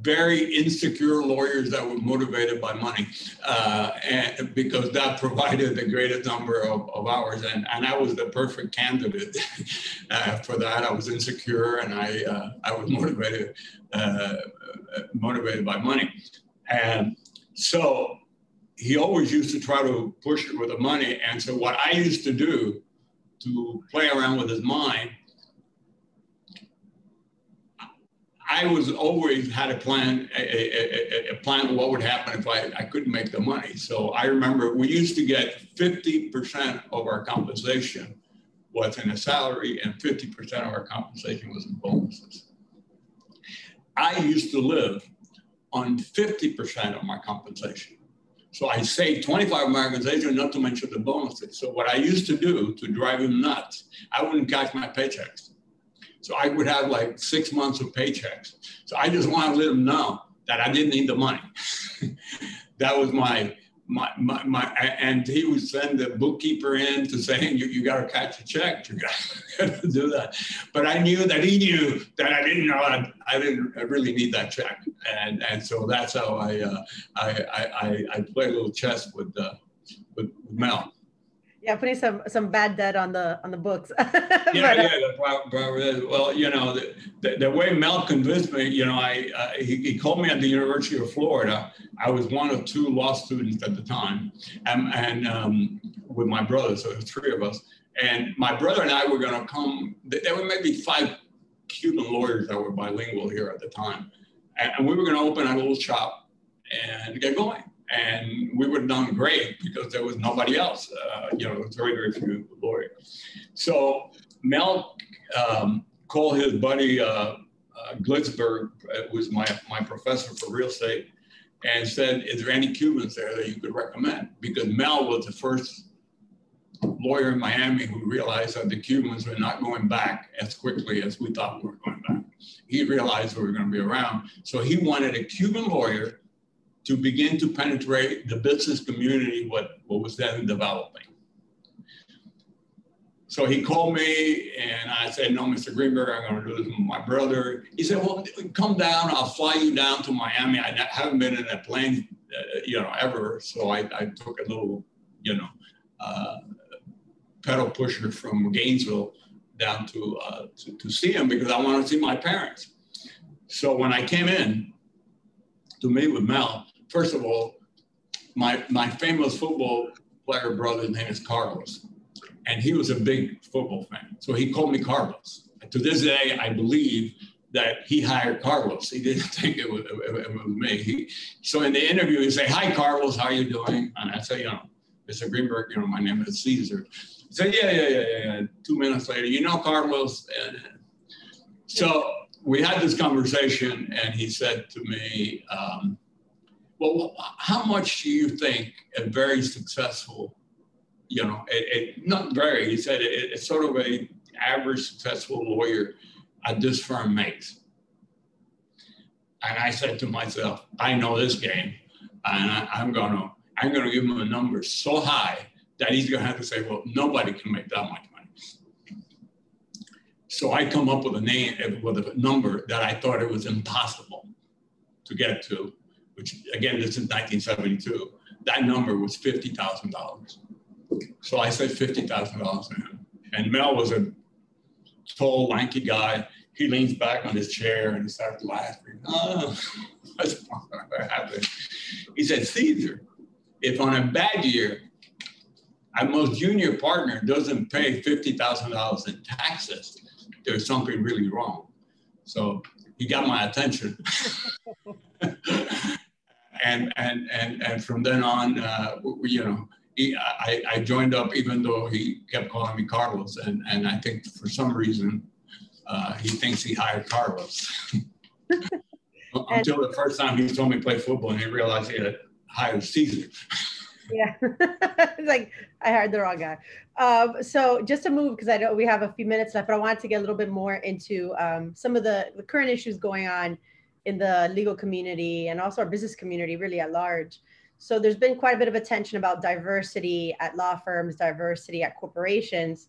very insecure lawyers that were motivated by money, uh, and because that provided the greatest number of, of hours, and, and I was the perfect candidate uh, for that. I was insecure, and I uh, I was motivated uh, motivated by money, and so he always used to try to push it with the money. And so what I used to do to play around with his mind I was always had a plan, a, a, a, plan of what would happen if I, I couldn't make the money. So I remember we used to get 50% of our compensation was in a salary and 50% of our compensation was in bonuses. I used to live on 50% of my compensation. So I saved 25 of my not to mention the bonuses. So what I used to do to drive him nuts, I wouldn't cash my paychecks. So I would have like six months of paychecks. So I just want to let him know that I didn't need the money. that was my, my, my, my, and he would send the bookkeeper in to say, you, you got to catch a check. You got to do that. But I knew that he knew that I didn't know, I, I didn't I really need that check. And, and so that's how I, uh, I, I, I play a little chess with, uh, with Mel yeah, putting some some bad debt on the on the books. yeah, but, yeah. The, well, you know, the, the, the, way Mel convinced me, you know, I uh, he, he, called me at the University of Florida. I was one of two law students at the time, and, and um, with my brother, so there three of us. And my brother and I were going to come. There were maybe five Cuban lawyers that were bilingual here at the time, and, and we were going to open a little shop and get going and we would have done great because there was nobody else. Uh, you know, very, very few lawyers. So Mel um, called his buddy uh, uh, Glitzberg, uh, who was my, my professor for real estate, and said, is there any Cubans there that you could recommend? Because Mel was the first lawyer in Miami who realized that the Cubans were not going back as quickly as we thought we were going back. He realized we were going to be around. So he wanted a Cuban lawyer to begin to penetrate the business community, what, what was then developing. So he called me and I said, no, Mr. Greenberg, I'm going to do this with my brother. He said, well, come down. I'll fly you down to Miami. I haven't been in a plane, uh, you know, ever. So I, I, took a little, you know, uh, pedal pusher from Gainesville down to, uh, to, to see him because I wanted to see my parents. So when I came in to meet with Mel, first of all, my, my famous football player brother's name is Carlos, and he was a big football fan. So he called me Carlos. To this day, I believe that he hired Carlos. He didn't think it was, it, was me. He, so in the interview, he say, "Hi, Carlos, how you doing?" And I say, "You know, Mr. Greenberg, you know, my name is Cesar." He said, "Yeah, yeah, yeah, yeah." Two minutes later, you know, Carlos. And so we had this conversation, and he said to me, um, well, how much do you think a very successful, you know, it, it, not very, he said it, it's sort of a average successful lawyer at this firm makes? And I said to myself, I know this game, and I, I'm gonna, I'm gonna give him a number so high that he's gonna have to say, well, nobody can make that much money. So I come up with a name, with a number that I thought it was impossible to get to which again, this is 1972, that number was $50,000. So I said $50,000 to him. And Mel was a tall, lanky guy. He leans back on his chair and he starts laughing. Oh, that's happened. He said, Cesar, if on a bad year, a most junior partner doesn't pay $50,000 in taxes, there's something really wrong. So he got my attention. and and and and from then on, uh, you know, he, I, I joined up even though he kept calling me Carlos, and and I think for some reason uh, he thinks he hired Carlos. Until the first time he told me to play football, and he realized he had hired Cesar. yeah, it's like I hired the wrong guy. Um, so just to move because I know we have a few minutes left, but I wanted to get a little bit more into um, some of the, the current issues going on in the legal community and also our business community really at large. So there's been quite a bit of attention about diversity at law firms, diversity at corporations.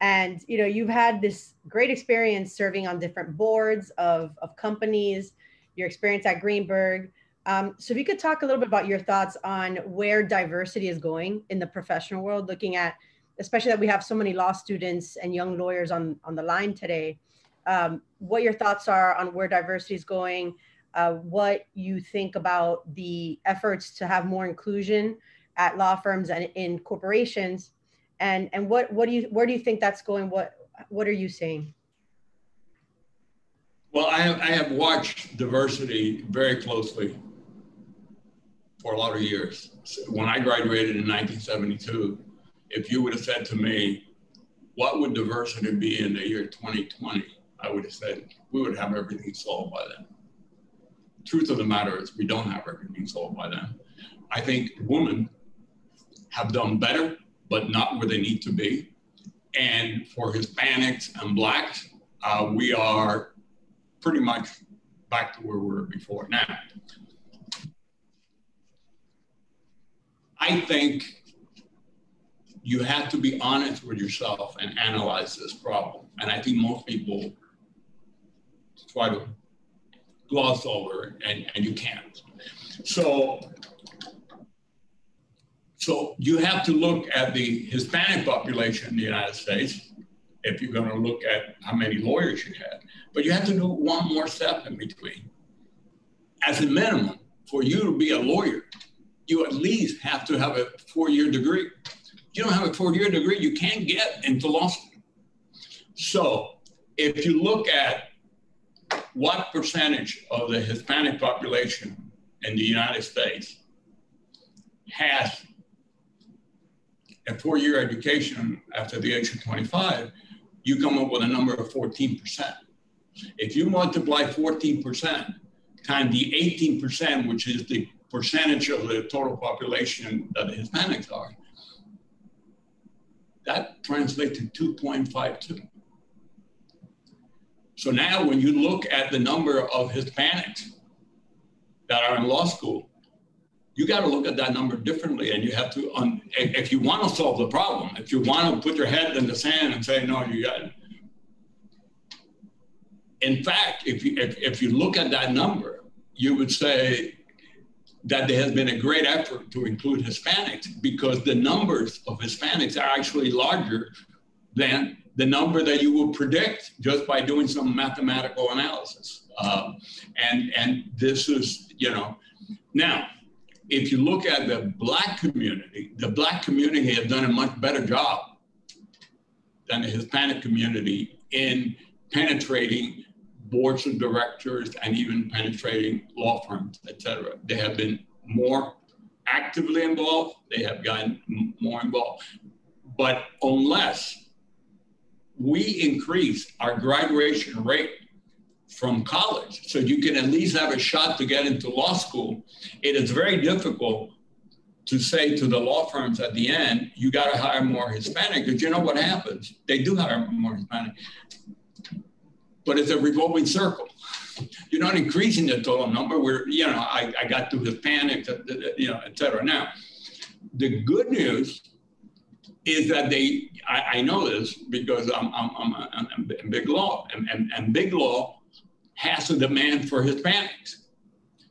And you know, you've had this great experience serving on different boards of, of companies, your experience at Greenberg. Um, so if you could talk a little bit about your thoughts on where diversity is going in the professional world, looking at especially that we have so many law students and young lawyers on, on the line today, um, what your thoughts are on where diversity is going, uh, what you think about the efforts to have more inclusion at law firms and in corporations, and and what what do you where do you think that's going? What what are you seeing? Well, I have, I have watched diversity very closely for a lot of years. When I graduated in 1972, if you would have said to me, what would diversity be in the year 2020? I would have said, we would have everything solved by then. Truth of the matter is, we don't have everything solved by then. I think women have done better, but not where they need to be. And for Hispanics and Blacks, uh, we are pretty much back to where we were before. Now, I think you have to be honest with yourself and analyze this problem. And I think most people try to gloss over and, and you can't. So, so you have to look at the Hispanic population in the United States if you're going to look at how many lawyers you had. But you have to do one more step in between. As a minimum, for you to be a lawyer, you at least have to have a four-year degree. If you don't have a four-year degree, you can't get into law school. So if you look at what percentage of the Hispanic population in the United States has a four-year education after the age of 25, you come up with a number of 14%. If you multiply 14% times the 18%, which is the percentage of the total population that the Hispanics are, that translates to 2.52. So now when you look at the number of Hispanics that are in law school, you got to look at that number differently. And you have to, if you want to solve the problem, if you want to put your head in the sand and say, no, you got it. In fact, if you, if, if you look at that number, you would say that there has been a great effort to include Hispanics because the numbers of Hispanics are actually larger than the number that you would predict just by doing some mathematical analysis. Um, and, and this is, you know, now, if you look at the black community, the black community has done a much better job than the Hispanic community in penetrating boards of directors and even penetrating law firms, et cetera. They have been more actively involved. They have gotten more involved. But unless we increase our graduation rate from college so you can at least have a shot to get into law school. It is very difficult to say to the law firms at the end, you got to hire more Hispanic because you know what happens? They do hire more Hispanic, but it's a revolving circle. You're not increasing the total number. We're, you know, I, I got to Hispanic, uh, uh, you know, et cetera. Now, the good news is that they, I, I know this because I'm, I'm, I'm, I'm big law, and, and, and big law has a demand for Hispanics.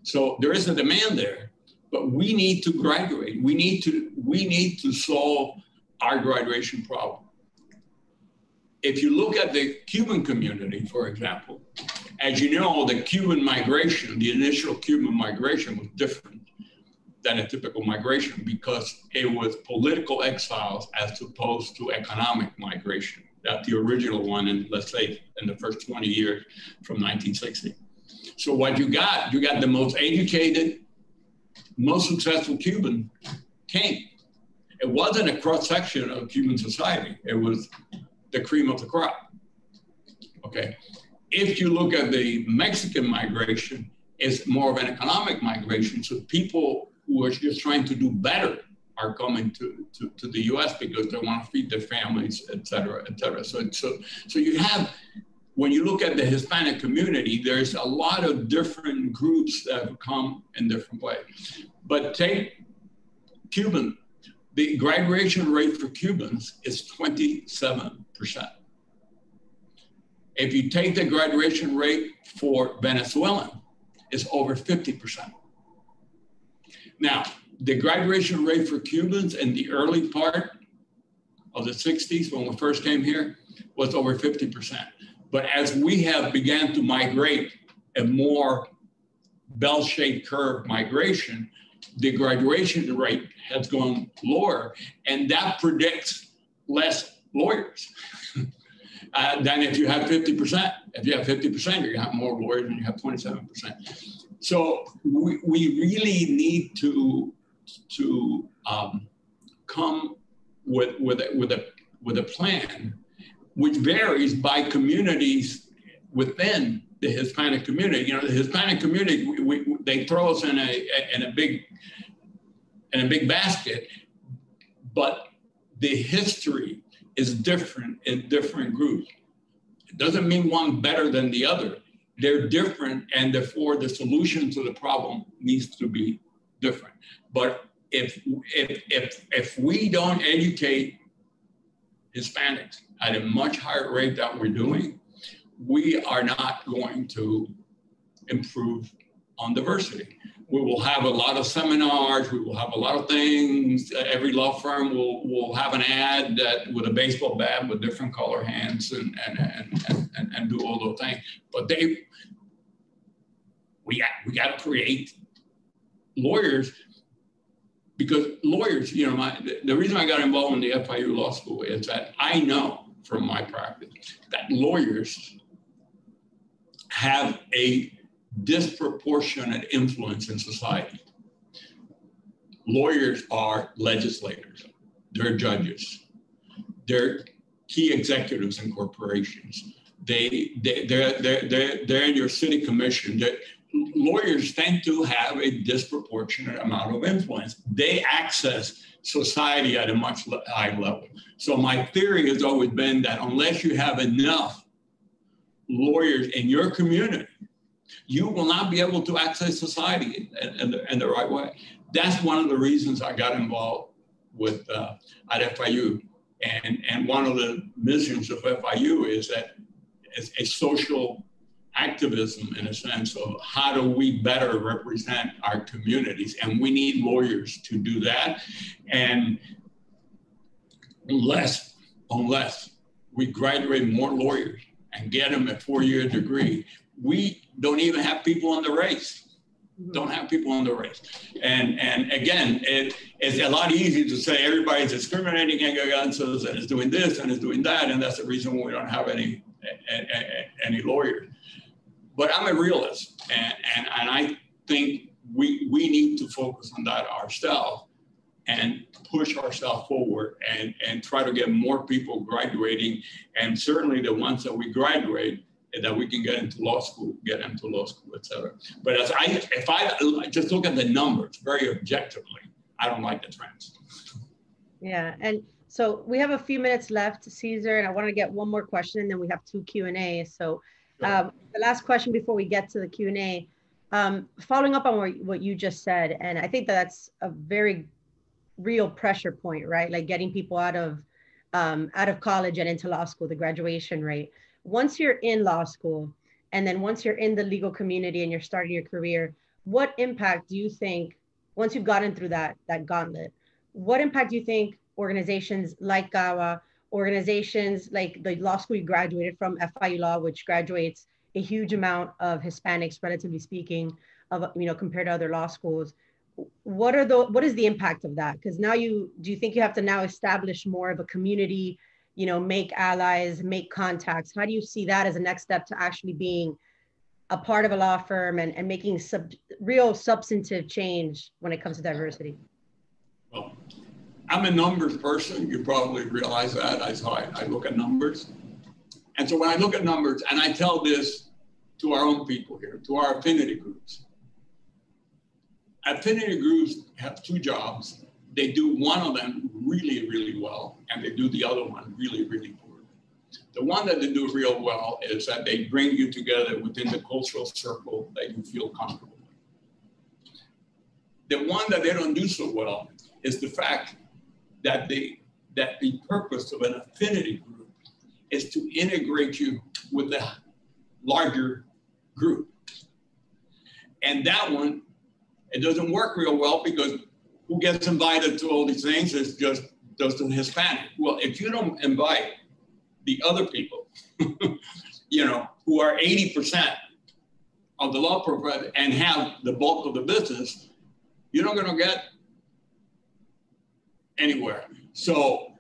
So there is a demand there, but we need to graduate. We need to, we need to solve our graduation problem. If you look at the Cuban community, for example, as you know, the Cuban migration, the initial Cuban migration was different than a typical migration because it was political exiles as opposed to economic migration. That's the original one in, let's say, in the first 20 years from 1960. So what you got, you got the most educated, most successful Cuban came. It wasn't a cross section of Cuban society. It was the cream of the crop. Okay. If you look at the Mexican migration, it's more of an economic migration. So people who are just trying to do better are coming to, to, to the US because they want to feed their families, et cetera, et cetera. So, so, so you have, when you look at the Hispanic community, there's a lot of different groups that have come in different ways. But take Cuban, the graduation rate for Cubans is 27%. If you take the graduation rate for Venezuelan, it's over 50%. Now, the graduation rate for Cubans in the early part of the 60s when we first came here was over 50%. But as we have began to migrate a more bell-shaped curve migration, the graduation rate has gone lower, and that predicts less lawyers uh, than if you have 50%. If you have 50%, you have more lawyers than you have 27%. So we, we really need to, to um, come with, with, a, with, a, with a plan which varies by communities within the Hispanic community. You know, the Hispanic community, we, we, they throw us in a, in a big in a big basket, but the history is different in different groups. It doesn't mean one better than the other. They're different, and therefore the solution to the problem needs to be different. But if if if if we don't educate Hispanics at a much higher rate that we're doing, we are not going to improve on diversity. We will have a lot of seminars, we will have a lot of things. Every law firm will, will have an ad that with a baseball bat with different color hands and, and, and, and, and do all those things. But they, we, got, we got to create lawyers because lawyers, you know, my, the reason I got involved in the FIU Law School is that I know from my practice that lawyers have a disproportionate influence in society. Lawyers are legislators, they're judges, they're key executives in corporations. They, they, they're, they're, they're, they're in your city commission. They're, lawyers tend to have a disproportionate amount of influence. They access society at a much high level. So my theory has always been that unless you have enough lawyers in your community you will not be able to access society in, in, the, in the, right way. That's one of the reasons I got involved with uh, at FIU. And, and one of the missions of FIU is that it's a social activism in a sense of how do we better represent our communities. And we need lawyers to do that. And unless, unless we graduate more lawyers and get them a four-year degree, we don't even have people in the race. Mm-hmm. Don't have people in the race. And and again, it, it's a lot easier to say everybody's discriminating against us and is doing this and is doing that, and that's the reason why we don't have any any lawyers. But I'm a realist, and, and, and I think we we need to focus on that ourselves and push ourselves forward and, and try to get more people graduating. And certainly the ones that we graduate, that we can get into law school, get into law school, et cetera. But as I, if I just look at the numbers very objectively, I don't like the trends. Yeah, and so we have a few minutes left, Cesar, and I want to get one more question, and then we have two Q and A. So um, the last question before we get to the Q and A, um, following up on what, what you just said, and I think that that's a very real pressure point, right? Like getting people out of um, out of college and into law school, the graduation rate once you're in law school and then once you're in the legal community and you're starting your career what impact do you think once you've gotten through that that gauntlet what impact do you think organizations like CABA organizations like the law school you graduated from FIU Law, which graduates a huge amount of Hispanics, relatively speaking, of you know compared to other law schools. What are the what is the impact of that? Because now you do you think you have to now establish more of a community you know, make allies, make contacts? How do you see that as a next step to actually being a part of a law firm and, and making sub, real substantive change when it comes to diversity? Well, I'm a numbers person. You probably realize that. I, I, I look at numbers. And so when I look at numbers, and I tell this to our own people here, to our affinity groups, affinity groups have two jobs they do one of them really, really well, and they do the other one really, really poorly. The one that they do real well is that they bring you together within the cultural circle that you feel comfortable with. The one that they don't do so well is the fact that they that the purpose of an affinity group is to integrate you with the larger group. And that one, it doesn't work real well because who gets invited to all these things is just just the Hispanic. Well, if you don't invite the other people, you know, who are 80% of the law profession and have the bulk of the business, you're not going to get anywhere. So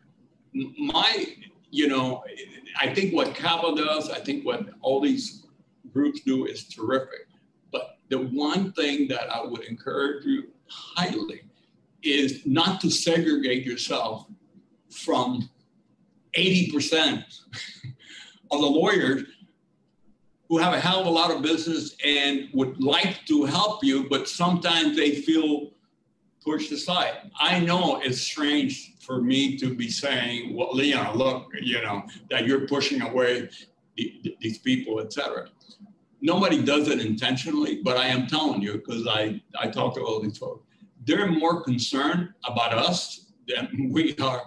my, you know, I think what CABA does, I think what all these groups do is terrific. But the one thing that I would encourage you highly is not to segregate yourself from 80% of the lawyers who have a hell of a lot of business and would like to help you, but sometimes they feel pushed aside. I know it's strange for me to be saying, well, Leon, look, you know, that you're pushing away the, these people, etc. Nobody does it intentionally, but I am telling you because I, I talk to all these folks. They're more concerned about us than we are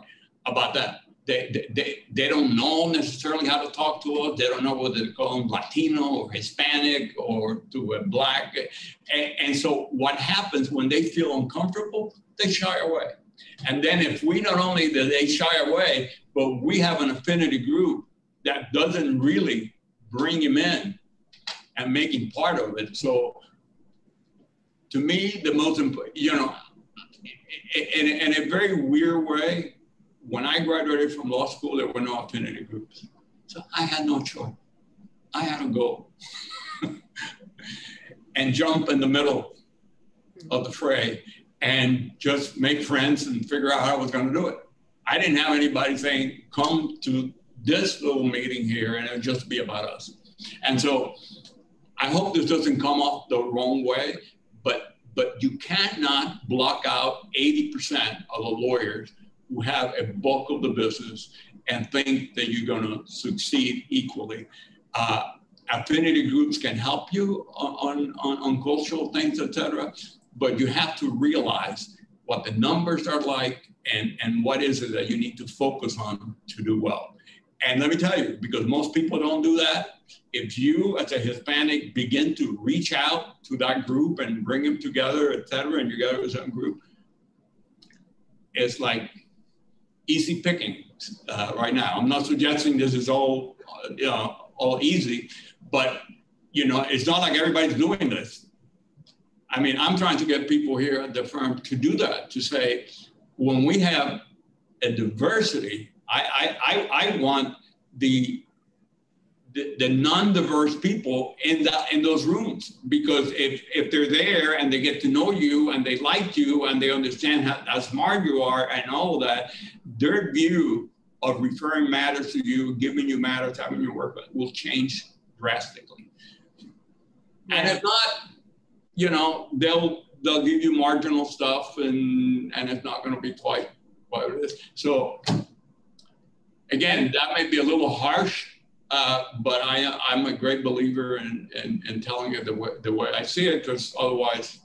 about that. They, they, they don't know necessarily how to talk to us. They don't know whether to call them Latino or Hispanic or to a black. And, and so what happens when they feel uncomfortable, they shy away. And then if we not only that they shy away, but we have an affinity group that doesn't really bring him in and make him part of it. So to me, the most important, you know, in, in a very weird way, when I graduated from law school, there were no affinity groups. So I had no choice. I had to go and jump in the middle of the fray and just make friends and figure out how I was going to do it. I didn't have anybody saying, come to this little meeting here and it'll just be about us. And so I hope this doesn't come off the wrong way, but you cannot block out 80% of the lawyers who have a bulk of the business and think that you're going to succeed equally. Uh, affinity groups can help you on, on, on cultural things, etc. But you have to realize what the numbers are like and, and what is it that you need to focus on to do well. And let me tell you, because most people don't do that, if you as a Hispanic begin to reach out to that group and bring them together, et cetera, and you a certain group, it's like easy picking uh, right now. I'm not suggesting this is all, you know, all easy, but you know, it's not like everybody's doing this. I mean, I'm trying to get people here at the firm to do that, to say, when we have a diversity, I, I, I, I want the the, the non-diverse people in that in those rooms. Because if if they're there and they get to know you and they like you and they understand how, how smart you are and all that their view of referring matters to you giving you matters having you work will change drastically. And if not you know they'll they'll give you marginal stuff and and it's not going to be quite what it is. So again that may be a little harsh uh, but I, I'm a great believer in, in, in telling it the way, the way I see it, because otherwise,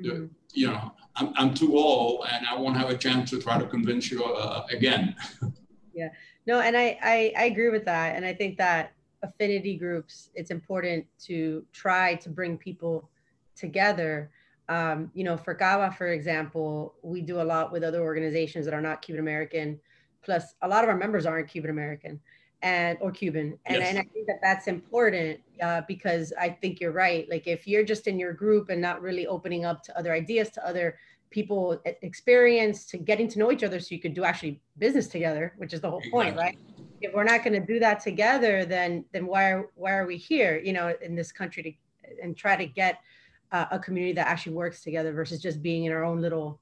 mm-hmm. you know, I'm, I'm too old and I won't have a chance to try to convince you uh, again. yeah, no, and I, I, I agree with that. And I think that affinity groups, it's important to try to bring people together. Um, you know, for CABA, for example, we do a lot with other organizations that are not Cuban American. Plus, a lot of our members aren't Cuban American and or Cuban. And, yes. and I think that that's important uh, because I think you're right. Like if you're just in your group and not really opening up to other ideas, to other people experience, to getting to know each other, so you could do actually business together, which is the whole point, right? If we're not going to do that together, then then why are why are we here? You know, in this country to and try to get uh, a community that actually works together versus just being in our own little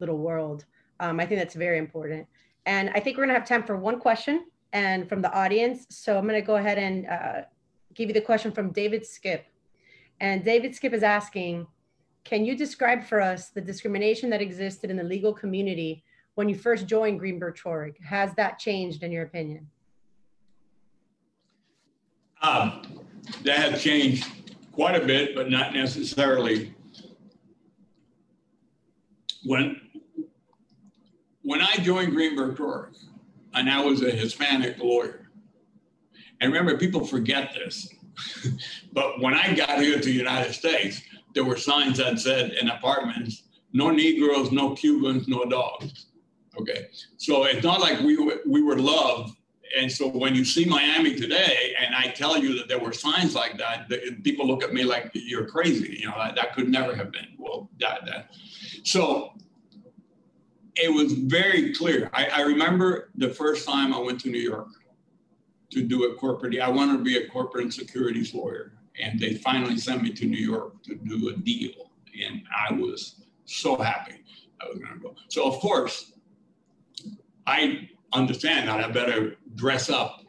little world. Um, I think that's very important. And I think we're gonna have time for one question and from the audience. So I'm going to go ahead and uh, give you the question from David Skip. And David Skip is asking, can you describe for us the discrimination that existed in the legal community when you first joined Greenberg Traurig? Has that changed in your opinion? Um, that has changed quite a bit, but not necessarily. When, when I joined Greenberg Traurig, and I was a Hispanic lawyer, and remember, people forget this, but when I got here to the United States, there were signs that said in apartments, no Negroes, no Cubans, no dogs. Okay, so it's not like we were, we were loved. And so when you see Miami today, and I tell you that there were signs like that, people look at me like you're crazy. You know that, that could never have been. Well, that that. So it was very clear. I, I remember the first time I went to New York to do a corporate. I wanted to be a corporate and securities lawyer, and they finally sent me to New York to do a deal, and I was so happy I was going to go. So of course, I understand that I better dress up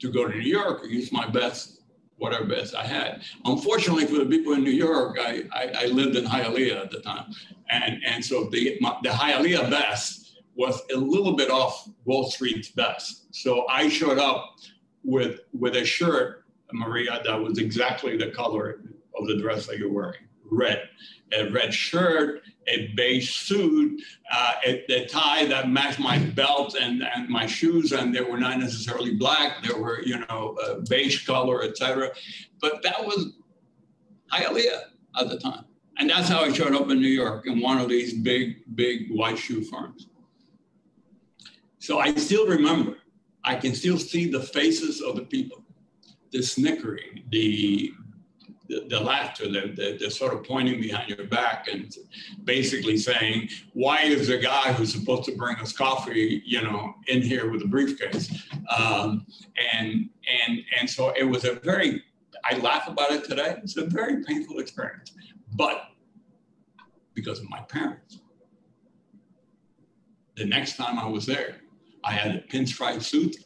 to go to New York or use my best, whatever best I had. Unfortunately for the people in New York, I, I, I lived in Hialeah at the time. And, and so the, my, the Hialeah best was a little bit off Wall Street's best. So I showed up with, with a shirt, Maria, that was exactly the color of the dress that you're wearing, red. A red shirt, a beige suit, uh, a, a, tie that matched my belt and, and my shoes, and they were not necessarily black. They were, you know, uh, beige color, etc. But that was Hialeah at the time. And that's how I showed up in New York in one of these big, big white shoe firms. So I still remember, I can still see the faces of the people, the snickering, the the, the laughter, the, the, the, sort of pointing behind your back and basically saying, why is the guy who's supposed to bring us coffee, you know, in here with a briefcase? Um, and, and, and so it was a very, I laugh about it today. It's a very painful experience, but because of my parents. The next time I was there, I had a pinstripe suit,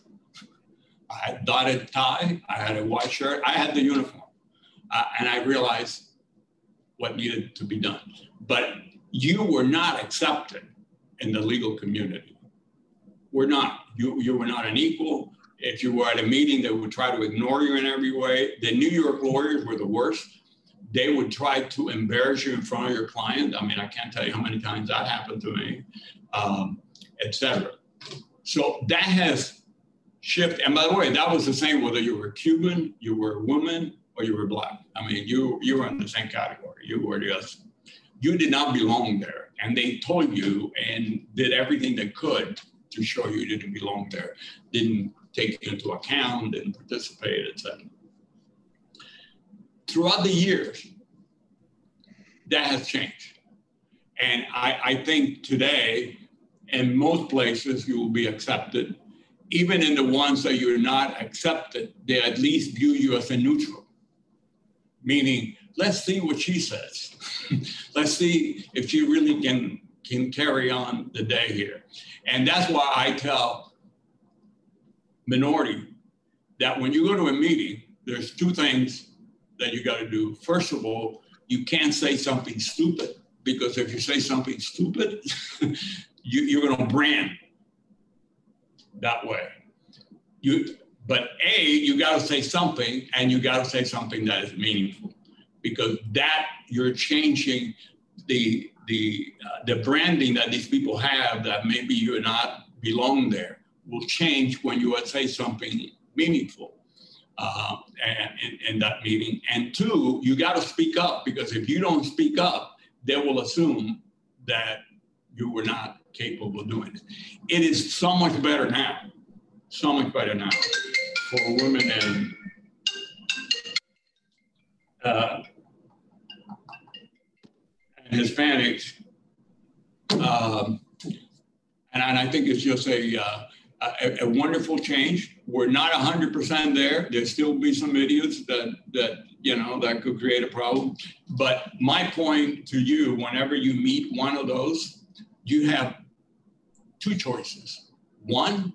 I had dotted tie, I had a white shirt, I had the uniform uh, and I realized what needed to be done. But you were not accepted in the legal community. We're not. You, you were not an equal. If you were at a meeting, they would try to ignore you in every way. The New York lawyers were the worst. They would try to embarrass you in front of your client. I mean, I can't tell you how many times that happened to me, um, etc. So that has shifted. And by the way, that was the same whether you were Cuban, you were a woman, or you were black. I mean, you you were in the same category. You were just you did not belong there, and they told you and did everything they could to show you didn't belong there. Didn't take you into account, didn't participate, etc. Throughout the years, that has changed, and I, I think today, in most places, you will be accepted even in the ones that you're not accepted, they at least view you as a neutral meaning let's see what she says. let's see if she really can can carry on the day here. And that's why I tell minority that when you go to a meeting, there's two things that you got to do. First of all, you can't say something stupid because if you say something stupid, you, you're going to brand that way. You but A, you got to say something, and you got to say something that is meaningful, because that you're changing the the uh, the branding that these people have that maybe you're not belong there will change when you say something meaningful uh, in, in that meeting. And two, you got to speak up because if you don't speak up, they will assume that you were not capable of doing it. It is so much better now, so much better now for women and uh, and Hispanics. Um, and, and, I think it's just a, uh, a, a, wonderful change. We're not 100% there. There still be some idiots that, that, you know, that could create a problem. But my point to you, whenever you meet one of those, you have two choices. One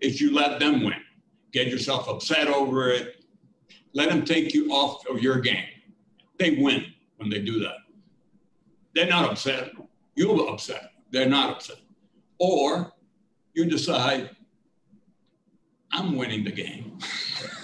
is you let them win get yourself upset over it. Let them take you off of your game. They win when they do that. They're not upset. You're upset. They're not upset. Or you decide, I'm winning the game.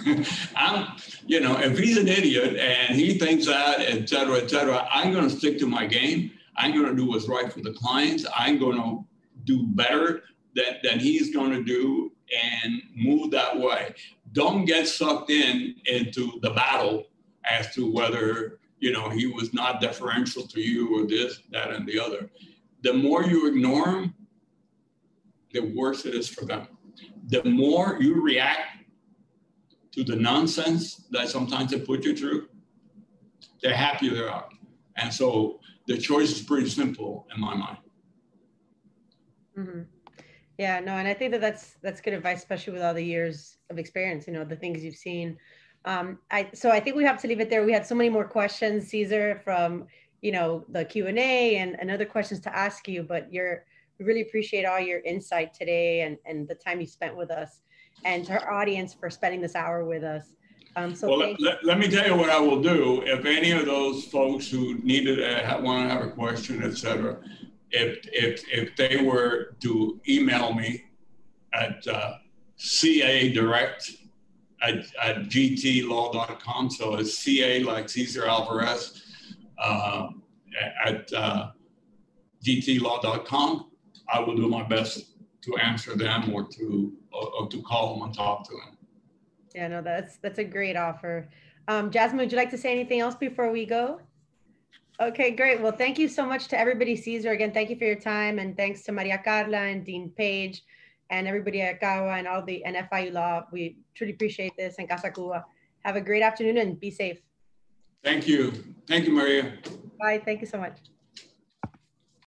I'm, you know, if he's an idiot and he thinks that, et cetera, et cetera, I'm going to stick to my game. I'm going to do what's right for the clients. I'm going to do better than, than he's going to do and move that way. Don't get sucked in into the battle as to whether, you know, he was not deferential to you or this, that, and the other. The more you ignore him, the worse it is for them. The more you react to the nonsense that sometimes they put you through, the happier they are. And so the choice is pretty simple in my mind. Mm-hmm. Yeah, no, and I think that that's that's good advice, especially with all the years of experience. You know, the things you've seen. Um, I so I think we have to leave it there. We had so many more questions, Cesar, from you know the Q and A and, and other questions to ask you, but you're we really appreciate all your insight today and and the time you spent with us and to our audience for spending this hour with us. Um, so well, let, let, me tell you what I will do. If any of those folks who needed to want to have a question, etc., if, if, if they were to email me at uh, CA direct at, at gtlaw.com, so it's CA like Cesar Alvarez uh, at uh, gtlaw.com, I will do my best to answer them or to or, or to call them and talk to them. Yeah, no, that's that's a great offer. Um, Jasmine, would you like to say anything else before we go? Okay, great. Well, thank you so much to everybody. Cesar. again, thank you for your time. And thanks to Maria Carla and Dean Page and everybody at CABA and all the NFIU law. We truly appreciate this and Casa Cuba. Have a great afternoon and be safe. Thank you. Thank you, Maria. Bye. Thank you so much.